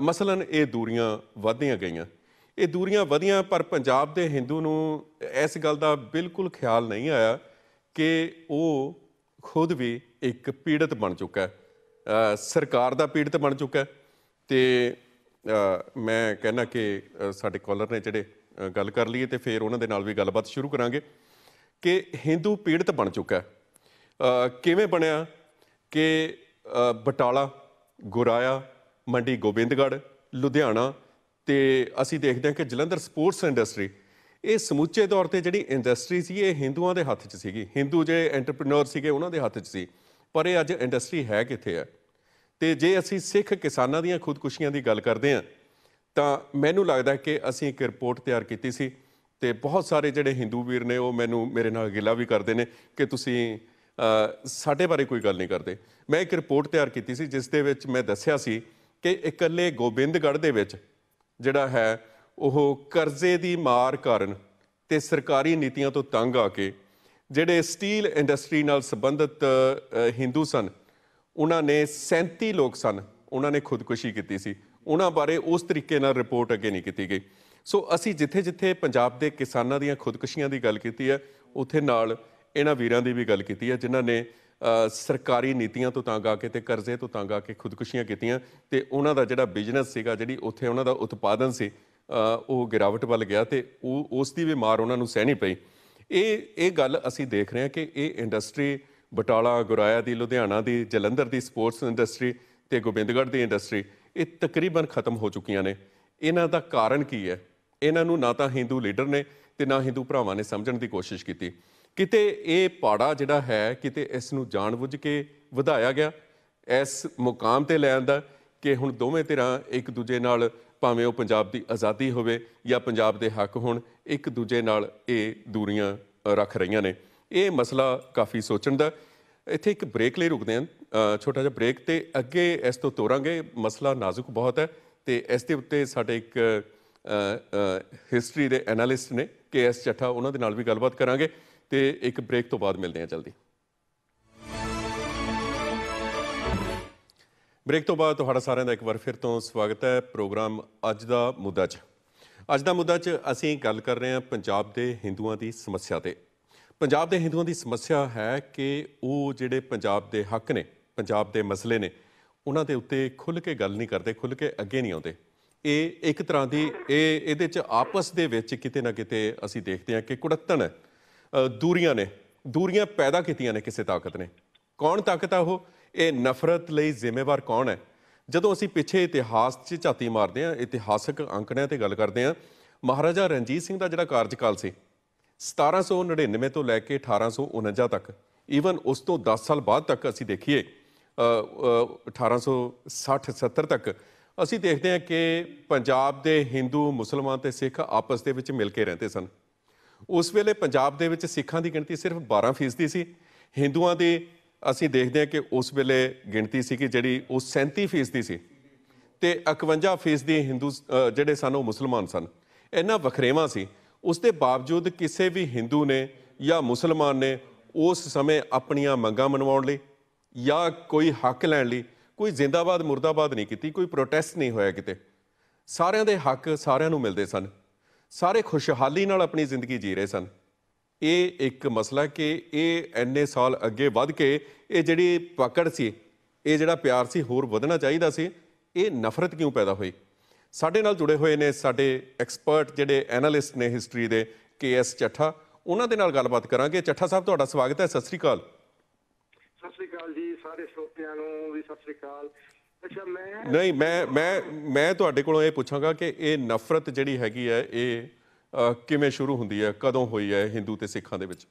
ਮਸਲਨ ਇਹ ਦੂਰੀਆਂ ਵਧਦੀਆਂ ਗਈਆਂ। ਇਹ ਦੂਰੀਆਂ ਵਧੀਆਂ, ਪਰ ਪੰਜਾਬ ਦੇ ਹਿੰਦੂ ਨੂੰ ਇਸ ਗੱਲ ਦਾ ਬਿਲਕੁਲ ਖਿਆਲ ਨਹੀਂ ਆਇਆ ਕਿ ਉਹ ਖੁਦ ਵੀ ਇੱਕ ਪੀੜਤ ਬਣ ਚੁੱਕਾ ਹੈ। ਸਰਕਾਰ ਦਾ ਪੀੜਤ ਬਣ ਚੁੱਕਾ ਹੈ। ਤੇ ਮੈਂ ਕਹਿੰਦਾ ਕਿ ਸਾਡੇ ਕਾਲਰ ਨੇ ਜਿਹੜੇ ਗੱਲ ਕਰ ਲਈਏ ਤੇ ਫਿਰ ਉਹਨਾਂ ਦੇ ਨਾਲ ਵੀ ਗੱਲਬਾਤ ਸ਼ੁਰੂ ਕਰਾਂਗੇ ਕਿ ਹਿੰਦੂ ਪੀੜਤ ਬਣ ਚੁੱਕਾ ਕਿਵੇਂ ਬਣਿਆ ਕਿ ਬਟਾਲਾ, ਗੁਰਾਇਆ, ਮੰਡੀ ਗੋਬਿੰਦਗੜ੍ਹ, ਲੁਧਿਆਣਾ ਤੇ ਅਸੀਂ ਦੇਖਦੇ ਹਾਂ ਕਿ ਜਲੰਧਰ ਸਪੋਰਟਸ ਇੰਡਸਟਰੀ, ਇਹ ਸਮੁੱਚੇ ਤੌਰ ਤੇ ਜਿਹੜੀ ਇੰਡਸਟਰੀ ਸੀ, ਇਹ ਹਿੰਦੂਆਂ ਦੇ ਹੱਥ 'ਚ ਸੀਗੀ। ਹਿੰਦੂ ਜਿਹੜੇ ਐਂਟਰਪ੍ਰੀਨਰ ਸੀਗੇ, ਉਹਨਾਂ ਦੇ ਹੱਥ 'ਚ ਸੀ। ਪਰ ਇਹ ਅੱਜ ਇੰਡਸਟਰੀ ਹੈ ਕਿੱਥੇ ਹੈ? ਤੇ ਜੇ ਅਸੀਂ ਸਿੱਖ ਕਿਸਾਨਾਂ ਦੀਆਂ ਖੁਦਕੁਸ਼ੀਆਂ ਦੀ ਗੱਲ ਕਰਦੇ ਹਾਂ, ਤਾਂ ਮੈਨੂੰ ਲੱਗਦਾ ਕਿ ਅਸੀਂ ਇੱਕ ਰਿਪੋਰਟ ਤਿਆਰ ਕੀਤੀ ਸੀ ਤੇ ਬਹੁਤ ਸਾਰੇ ਜਿਹੜੇ ਹਿੰਦੂ ਵੀਰ ਨੇ, ਉਹ ਮੈਨੂੰ ਮੇਰੇ ਨਾਲ ਗਿਲਾ ਵੀ ਕਰਦੇ ਨੇ ਕਿ ਤੁਸੀਂ ਸਾਡੇ ਬਾਰੇ ਕੋਈ ਗੱਲ ਨਹੀਂ ਕਰਦੇ। ਮੈਂ ਇੱਕ ਰਿਪੋਰਟ ਤਿਆਰ ਕੀਤੀ ਸੀ, ਜਿਸ ਦੇ ਵਿੱਚ ਮੈਂ ਦੱਸਿਆ ਸੀ ਕਿ ਇਕੱਲੇ ਗੋਬਿੰਦਗੜ੍ਹ ਦੇ ਵਿੱਚ ਜਿਹੜਾ ਹੈ, ਉਹ ਕਰਜ਼ੇ ਦੀ ਮਾਰ ਕਾਰਨ ਤੇ ਸਰਕਾਰੀ ਨੀਤੀਆਂ ਤੋਂ ਤੰਗ ਆ ਕੇ ਜਿਹੜੇ ਸਟੀਲ ਇੰਡਸਟਰੀ ਨਾਲ ਸੰਬੰਧਿਤ ਹਿੰਦੂ ਸਨ, ਉਹਨਾਂ ਨੇ 37 ਲੋਕ ਸਨ, ਉਹਨਾਂ ਨੇ ਖੁਦਕੁਸ਼ੀ ਕੀਤੀ ਸੀ। ਉਹਨਾਂ ਬਾਰੇ ਉਸ ਤਰੀਕੇ ਨਾਲ ਰਿਪੋਰਟ ਅੱਗੇ ਨਹੀਂ ਕੀਤੀ ਗਈ। ਸੋ ਅਸੀਂ ਜਿੱਥੇ-ਜਿੱਥੇ ਪੰਜਾਬ ਦੇ ਕਿਸਾਨਾਂ ਦੀਆਂ ਖੁਦਕੁਸ਼ੀਆਂ ਦੀ ਗੱਲ ਕੀਤੀ ਹੈ, ਉੱਥੇ ਨਾਲ ਇਹਨਾਂ ਵੀਰਾਂ ਦੀ ਵੀ ਗੱਲ ਕੀਤੀ ਹੈ, ਜਿਨ੍ਹਾਂ ਨੇ ਸਰਕਾਰੀ ਨੀਤੀਆਂ ਤੋਂ ਤੰਗ ਆ ਕੇ ਤੇ ਕਰਜ਼ੇ ਤੋਂ ਤੰਗ ਆ ਕੇ ਖੁਦਕੁਸ਼ੀਆਂ ਕੀਤੀਆਂ ਤੇ ਉਹਨਾਂ ਦਾ ਜਿਹੜਾ ਬਿਜ਼ਨਸ ਸੀਗਾ, ਜਿਹੜੀ ਉੱਥੇ ਉਹਨਾਂ ਦਾ ਉਤਪਾਦਨ ਸੀ ਉਹ ਗਿਰਾਵਟ ਵੱਲ ਗਿਆ ਤੇ ਉਹ, ਉਸ ਦੀ ਵੀ ਮਾਰ ਉਹਨਾਂ ਨੂੰ ਸਹਿਣੀ ਪਈ। ਇਹ ਇਹ ਗੱਲ ਅਸੀਂ ਦੇਖ ਰਹੇ ਹਾਂ ਕਿ ਇਹ ਇੰਡਸਟਰੀ ਬਟਾਲਾ, ਗੁਰਾਇਆ ਦੀ, ਲੁਧਿਆਣਾ ਦੀ, ਜਲੰਧਰ ਦੀ ਸਪੋਰਟਸ ਇੰਡਸਟਰੀ ਤੇ ਗੋਬਿੰਦਗੜ੍ਹ ਦੀ ਇੰਡਸਟਰੀ ਇਹ ਤਕਰੀਬਨ ਖਤਮ ਹੋ ਚੁੱਕੀਆਂ ਨੇ। ਇਹਨਾਂ ਦਾ ਕਾਰਨ ਕੀ ਹੈ? ਇਹਨਾਂ ਨੂੰ ਨਾ ਤਾਂ ਹਿੰਦੂ ਲੀਡਰ ਨੇ ਤੇ ਨਾ ਹਿੰਦੂ ਭਰਾਵਾਂ ਨੇ ਸਮਝਣ ਦੀ ਕੋਸ਼ਿਸ਼ ਕੀਤੀ। ਕਿਤੇ ਇਹ ਪਾੜਾ ਜਿਹੜਾ ਹੈ, ਕਿਤੇ ਇਸ ਨੂੰ ਜਾਣਬੁੱਝ ਕੇ ਵਧਾਇਆ ਗਿਆ। ਇਸ ਮੁਕਾਮ ਤੇ ਲੈਣ ਦਾ ਕਿ ਹੁਣ ਦੋਵੇਂ ਧਿਰਾਂ ਇੱਕ ਦੂਜੇ ਨਾਲ ਭਾਵੇਂ ਉਹ ਪੰਜਾਬ ਦੀ ਆਜ਼ਾਦੀ ਹੋਵੇ ਜਾਂ ਪੰਜਾਬ ਦੇ ਹੱਕ ਹੋਣ, ਇੱਕ ਦੂਜੇ ਨਾਲ ਇਹ ਦੂਰੀਆਂ ਰੱਖ ਰਹੀਆਂ ਨੇ। ਇਹ ਮਸਲਾ ਕਾਫੀ ਸੋਚਣ ਦਾ। ਇੱਥੇ ਇੱਕ ਬ੍ਰੇਕ ਲਈ ਰੁਕਦੇ ਹਾਂ ਛੋਟਾ ਜਿਹਾ ਬ੍ਰੇਕ ਤੇ ਅੱਗੇ ਇਸ ਤੋਂ ਤੋਰਾਂਗੇ। ਮਸਲਾ ਨਾਜ਼ੁਕ ਬਹੁਤ ਹੈ ਤੇ ਇਸ ਦੇ ਉੱਤੇ ਸਾਡੇ ਇੱਕ ਹਿਸਟਰੀ ਦੇ ਐਨਾਲਿਸਟ ਨੇ, ਕੇ ਐਸ ਚੱਠਾ, ਉਹਨਾਂ ਦੇ ਨਾਲ ਵੀ ਗੱਲਬਾਤ ਕਰਾਂਗੇ। ਤੇ ਇੱਕ ਬ੍ਰੇਕ ਤੋਂ ਬਾਅਦ ਮਿਲਦੇ ਹਾਂ ਜਲਦੀ। ਬ੍ਰੇਕ ਤੋਂ ਬਾਅਦ ਤੁਹਾਡਾ ਸਾਰਿਆਂ ਦਾ ਇੱਕ ਵਾਰ ਫਿਰ ਤੋਂ ਸਵਾਗਤ ਹੈ ਪ੍ਰੋਗਰਾਮ ਅੱਜ ਦਾ ਮੁੱਦਾ 'ਚ। ਅੱਜ ਦਾ ਮੁੱਦਾ 'ਚ ਅਸੀਂ ਗੱਲ ਕਰ ਰਹੇ ਹਾਂ ਪੰਜਾਬ ਦੇ ਹਿੰਦੂਆਂ ਦੀ ਸਮੱਸਿਆ ਤੇ। ਪੰਜਾਬ ਦੇ ਹਿੰਦੂਆਂ ਦੀ ਸਮੱਸਿਆ ਹੈ ਕਿ ਉਹ ਜਿਹੜੇ ਪੰਜਾਬ ਦੇ ਹੱਕ ਨੇ, ਪੰਜਾਬ ਦੇ ਮਸਲੇ ਨੇ, ਉਹਨਾਂ ਦੇ ਉੱਤੇ ਖੁੱਲ੍ਹ ਕੇ ਗੱਲ ਨਹੀਂ ਕਰਦੇ, ਖੁੱਲ੍ਹ ਕੇ ਅੱਗੇ ਨਹੀਂ ਆਉਂਦੇ। ਇਹ ਇੱਕ ਤਰ੍ਹਾਂ ਦੀ, ਇਹ, ਇਹਦੇ 'ਚ ਆਪਸ ਦੇ ਵਿੱਚ ਕਿਤੇ ਨਾ ਕਿਤੇ ਅਸੀਂ ਦੇਖਦੇ ਹਾਂ ਕਿ ਕੁੜੱਤਣ ਹੈ। ਦੂਰੀਆਂ ਨੇ ਦੂਰੀਆਂ ਪੈਦਾ ਕੀਤੀਆਂ ਨੇ ਕਿਸੇ ਤਾਕਤ ਨੇ। ਕੌਣ ਤਾਕਤ ਆ ਉਹ? ਇਹ ਨਫ਼ਰਤ ਲਈ ਜ਼ਿੰਮੇਵਾਰ ਕੌਣ ਹੈ? ਜਦੋਂ ਅਸੀਂ ਪਿੱਛੇ ਇਤਿਹਾਸ 'ਚ ਝਾਤੀ ਮਾਰਦੇ ਹਾਂ ਇਤਿਹਾਸਕ ਅੰਕੜਿਆਂ ਤੇ ਗੱਲ ਕਰਦੇ ਹਾਂ ਮਹਾਰਾਜਾ ਰਣਜੀਤ ਸਿੰਘ ਦਾ ਜਿਹੜਾ ਕਾਰਜਕਾਲ ਸੀ 1799 ਤੋਂ ਲੈ ਕੇ 1849 ਤੱਕ ਈਵਨ ਉਸ ਤੋਂ 10 ਸਾਲ ਬਾਅਦ ਤੱਕ ਅਸੀਂ ਦੇਖੀਏ ਅ, ਅ, 1860 70 ਤੱਕ ਅਸੀਂ ਦੇਖਦੇ ਹਾਂ ਕਿ ਪੰਜਾਬ ਦੇ ਹਿੰਦੂ ਮੁਸਲਮਾਨ ਤੇ ਸਿੱਖ ਆਪਸ ਦੇ ਵਿੱਚ ਮਿਲ ਕੇ ਰਹਿੰਦੇ ਸਨ। ਉਸ ਵੇਲੇ ਪੰਜਾਬ ਦੇ ਵਿੱਚ ਸਿੱਖਾਂ ਦੀ ਗਿਣਤੀ ਸਿਰਫ 12% ਸੀ। ਹਿੰਦੂਆਂ ਦੀ ਅਸੀਂ ਦੇਖਦੇ ਹਾਂ ਕਿ ਉਸ ਵੇਲੇ ਗਿਣਤੀ ਸੀ ਕਿ ਜਿਹੜੀ ਉਹ 37% ਸੀ। ਤੇ 51% ਦੀ ਹਿੰਦੂ ਜਿਹੜੇ ਸਨ ਉਹ ਮੁਸਲਮਾਨ ਸਨ। ਇੰਨਾ ਵਖਰੇਵਾਂ ਸੀ। ਉਸ ਦੇ ਬਾਵਜੂਦ ਕਿਸੇ ਵੀ ਹਿੰਦੂ ਨੇ ਜਾਂ ਮੁਸਲਮਾਨ ਨੇ ਉਸ ਸਮੇਂ ਆਪਣੀਆਂ ਮੰਗਾਂ ਮਨਵਾਉਣ ਲਈ ਜਾਂ ਕੋਈ ਹੱਕ ਲੈਣ ਲਈ ਕੋਈ ਜ਼ਿੰਦਾਬਾਦ ਮੁਰਦਾਬਾਦ ਨਹੀਂ ਕੀਤੀ, ਕੋਈ ਪ੍ਰੋਟੈਸਟ ਨਹੀਂ ਹੋਇਆ ਕਿਤੇ। ਸਾਰਿਆਂ ਦੇ ਹੱਕ ਸਾਰਿਆਂ ਨੂੰ ਮਿਲਦੇ ਸਨ। ਸਾਰੇ ਖੁਸ਼ਹਾਲੀ ਨਾਲ ਆਪਣੀ ਜ਼ਿੰਦਗੀ ਜੀ ਰਹੇ ਸਨ। ਇਹ ਇੱਕ ਮਸਲਾ ਕਿ ਇਹ ਐਨੇ ਸਾਲ ਅੱਗੇ ਵੱਧ ਕੇ ਇਹ ਜਿਹੜੀ ਪਕੜ ਸੀ, ਇਹ ਜਿਹੜਾ ਪਿਆਰ ਸੀ ਹੋਰ ਵਧਣਾ ਚਾਹੀਦਾ ਸੀ, ਇਹ ਨਫ਼ਰਤ ਕਿਉਂ ਪੈਦਾ ਹੋਈ? ਸਾਡੇ ਨਾਲ ਜੁੜੇ ਹੋਏ ਨੇ ਸਾਡੇ ਐਕਸਪਰਟ ਜਿਹੜੇ ਐਨਾਲਿਸਟ ਨੇ ਹਿਸਟਰੀ ਦੇ, ਕੇ ਐਸ ਚੱਠਾ। ਉਹਨਾਂ ਦੇ ਨਾਲ ਗੱਲਬਾਤ ਕਰਾਂਗੇ। ਚੱਠਾ ਸਾਹਿਬ, ਤੁਹਾਡਾ ਸਵਾਗਤ ਹੈ। ਸਤਿ ਸ੍ਰੀ ਅਕਾਲ। ਸਤਿ ਸ੍ਰੀ ਅਕਾਲ ਜੀ ਸਾਰੇ ਸਰੋਤਿਆਂ ਨੂੰ ਵੀ ਸਤਿ ਸ੍ਰੀ ਅਕਾਲ। ਅੱਛਾ ਮੈਂ ਨਹੀਂ ਮੈਂ ਮੈਂ ਮੈਂ ਤੁਹਾਡੇ ਕੋਲੋਂ ਇਹ ਪੁੱਛਾਂਗਾ ਕਿ ਇਹ ਨਫ਼ਰਤ ਜਿਹੜੀ ਹੈਗੀ ਹੈ ਇਹ ਕਿਵੇਂ ਸ਼ੁਰੂ ਹੁੰਦੀ ਹੈ? ਕਦੋਂ ਹੋਈ ਹੈ ਹਿੰਦੂ ਤੇ ਸਿੱਖਾਂ ਦੇ ਵਿੱਚ?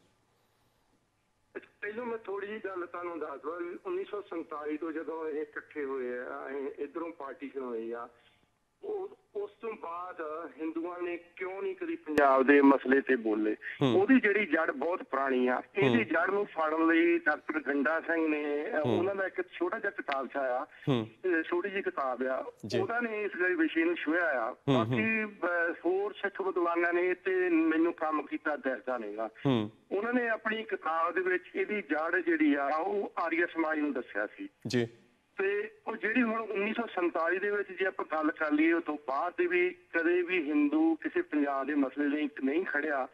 ਪਹਿਲਾਂ ਮੈਂ ਥੋੜੀ ਜਿਹੀ ਗੱਲ ਤੁਹਾਨੂੰ ਦੱਸ ਦਵਾਂ 1947 ਤੋਂ ਜਦੋਂ ਇਹ ਇਕੱਠੇ ਹੋਏ ਆ ਇਹ ਇਧਰੋਂ ਪਾਰਟੀਸ਼ਨ ਹੋਈ ਆ ਉਸ ਤੋਂ ਬਾਅਦ ਹਿੰਦੂਆਂ ਨੇ ਕਿਉਂ ਨਹੀਂ ਕਦੀ ਪੰਜਾਬ ਦੇ ਮਸਲੇ ਤੇ ਬੋਲੇ? ਉਹਦੀ ਜਿਹੜੀ ਜੜ ਬਹੁਤ ਪੁਰਾਣੀ ਆ ਇਹਦੀ ਜੜ ਨੂੰ ਫੜਨ ਲਈ ਡਾਕਟਰ ਗੰਡਾ ਸਿੰਘ ਨੇ ਉਹਨਾਂ ਦਾ ਇੱਕ ਛੋਟਾ ਜਿਹਾ ਕਿਤਾਬ ਛਾਇਆ। ਛੋਟੀ ਜਿਹੀ ਕਿਤਾਬ ਆ। ਉਹਨਾਂ ਨੇ ਇਸ ਵਿਸ਼ੇ ਨੂੰ ਛੁਇਆ ਆ। ਬਾਕੀ ਹੋਰ ਸਿੱਖ ਵਿਦਵਾਨਾਂ ਨੇ ਤੇ ਮੈਨੂੰ ਕੰਮ ਕੀਤਾ ਦਰਜਾ ਨਹੀਂਗਾ ਹੂੰ। ਉਹਨਾਂ ਨੇ ਆਪਣੀ ਕਿਤਾਬ ਦੇ ਵਿੱਚ ਇਹਦੀ ਜੜ ਜਿਹੜੀ ਆ ਉਹ ਆਰੀਆ ਸਮਾਜ ਨੂੰ ਦੱਸਿਆ ਸੀ। ਜੀ। ਤੇ ਉਹ ਜਿਹੜੀ ਹੁਣ 1947 ਦੇ ਵਿੱਚ ਜੇ ਆਪਾਂ ਗੱਲ ਕਰ ਲਈਏ ਉਹ ਤੋਂ ਬਾਅਦ ਦੇ ਵੀ ਕਦੇ ਵੀ ਹਿੰਦੂ ਕਿਸੇ ਪੰਜਾਬ ਦੇ ਮਸਲੇ ਲਈ ਨਹੀਂ ਖੜਿਆ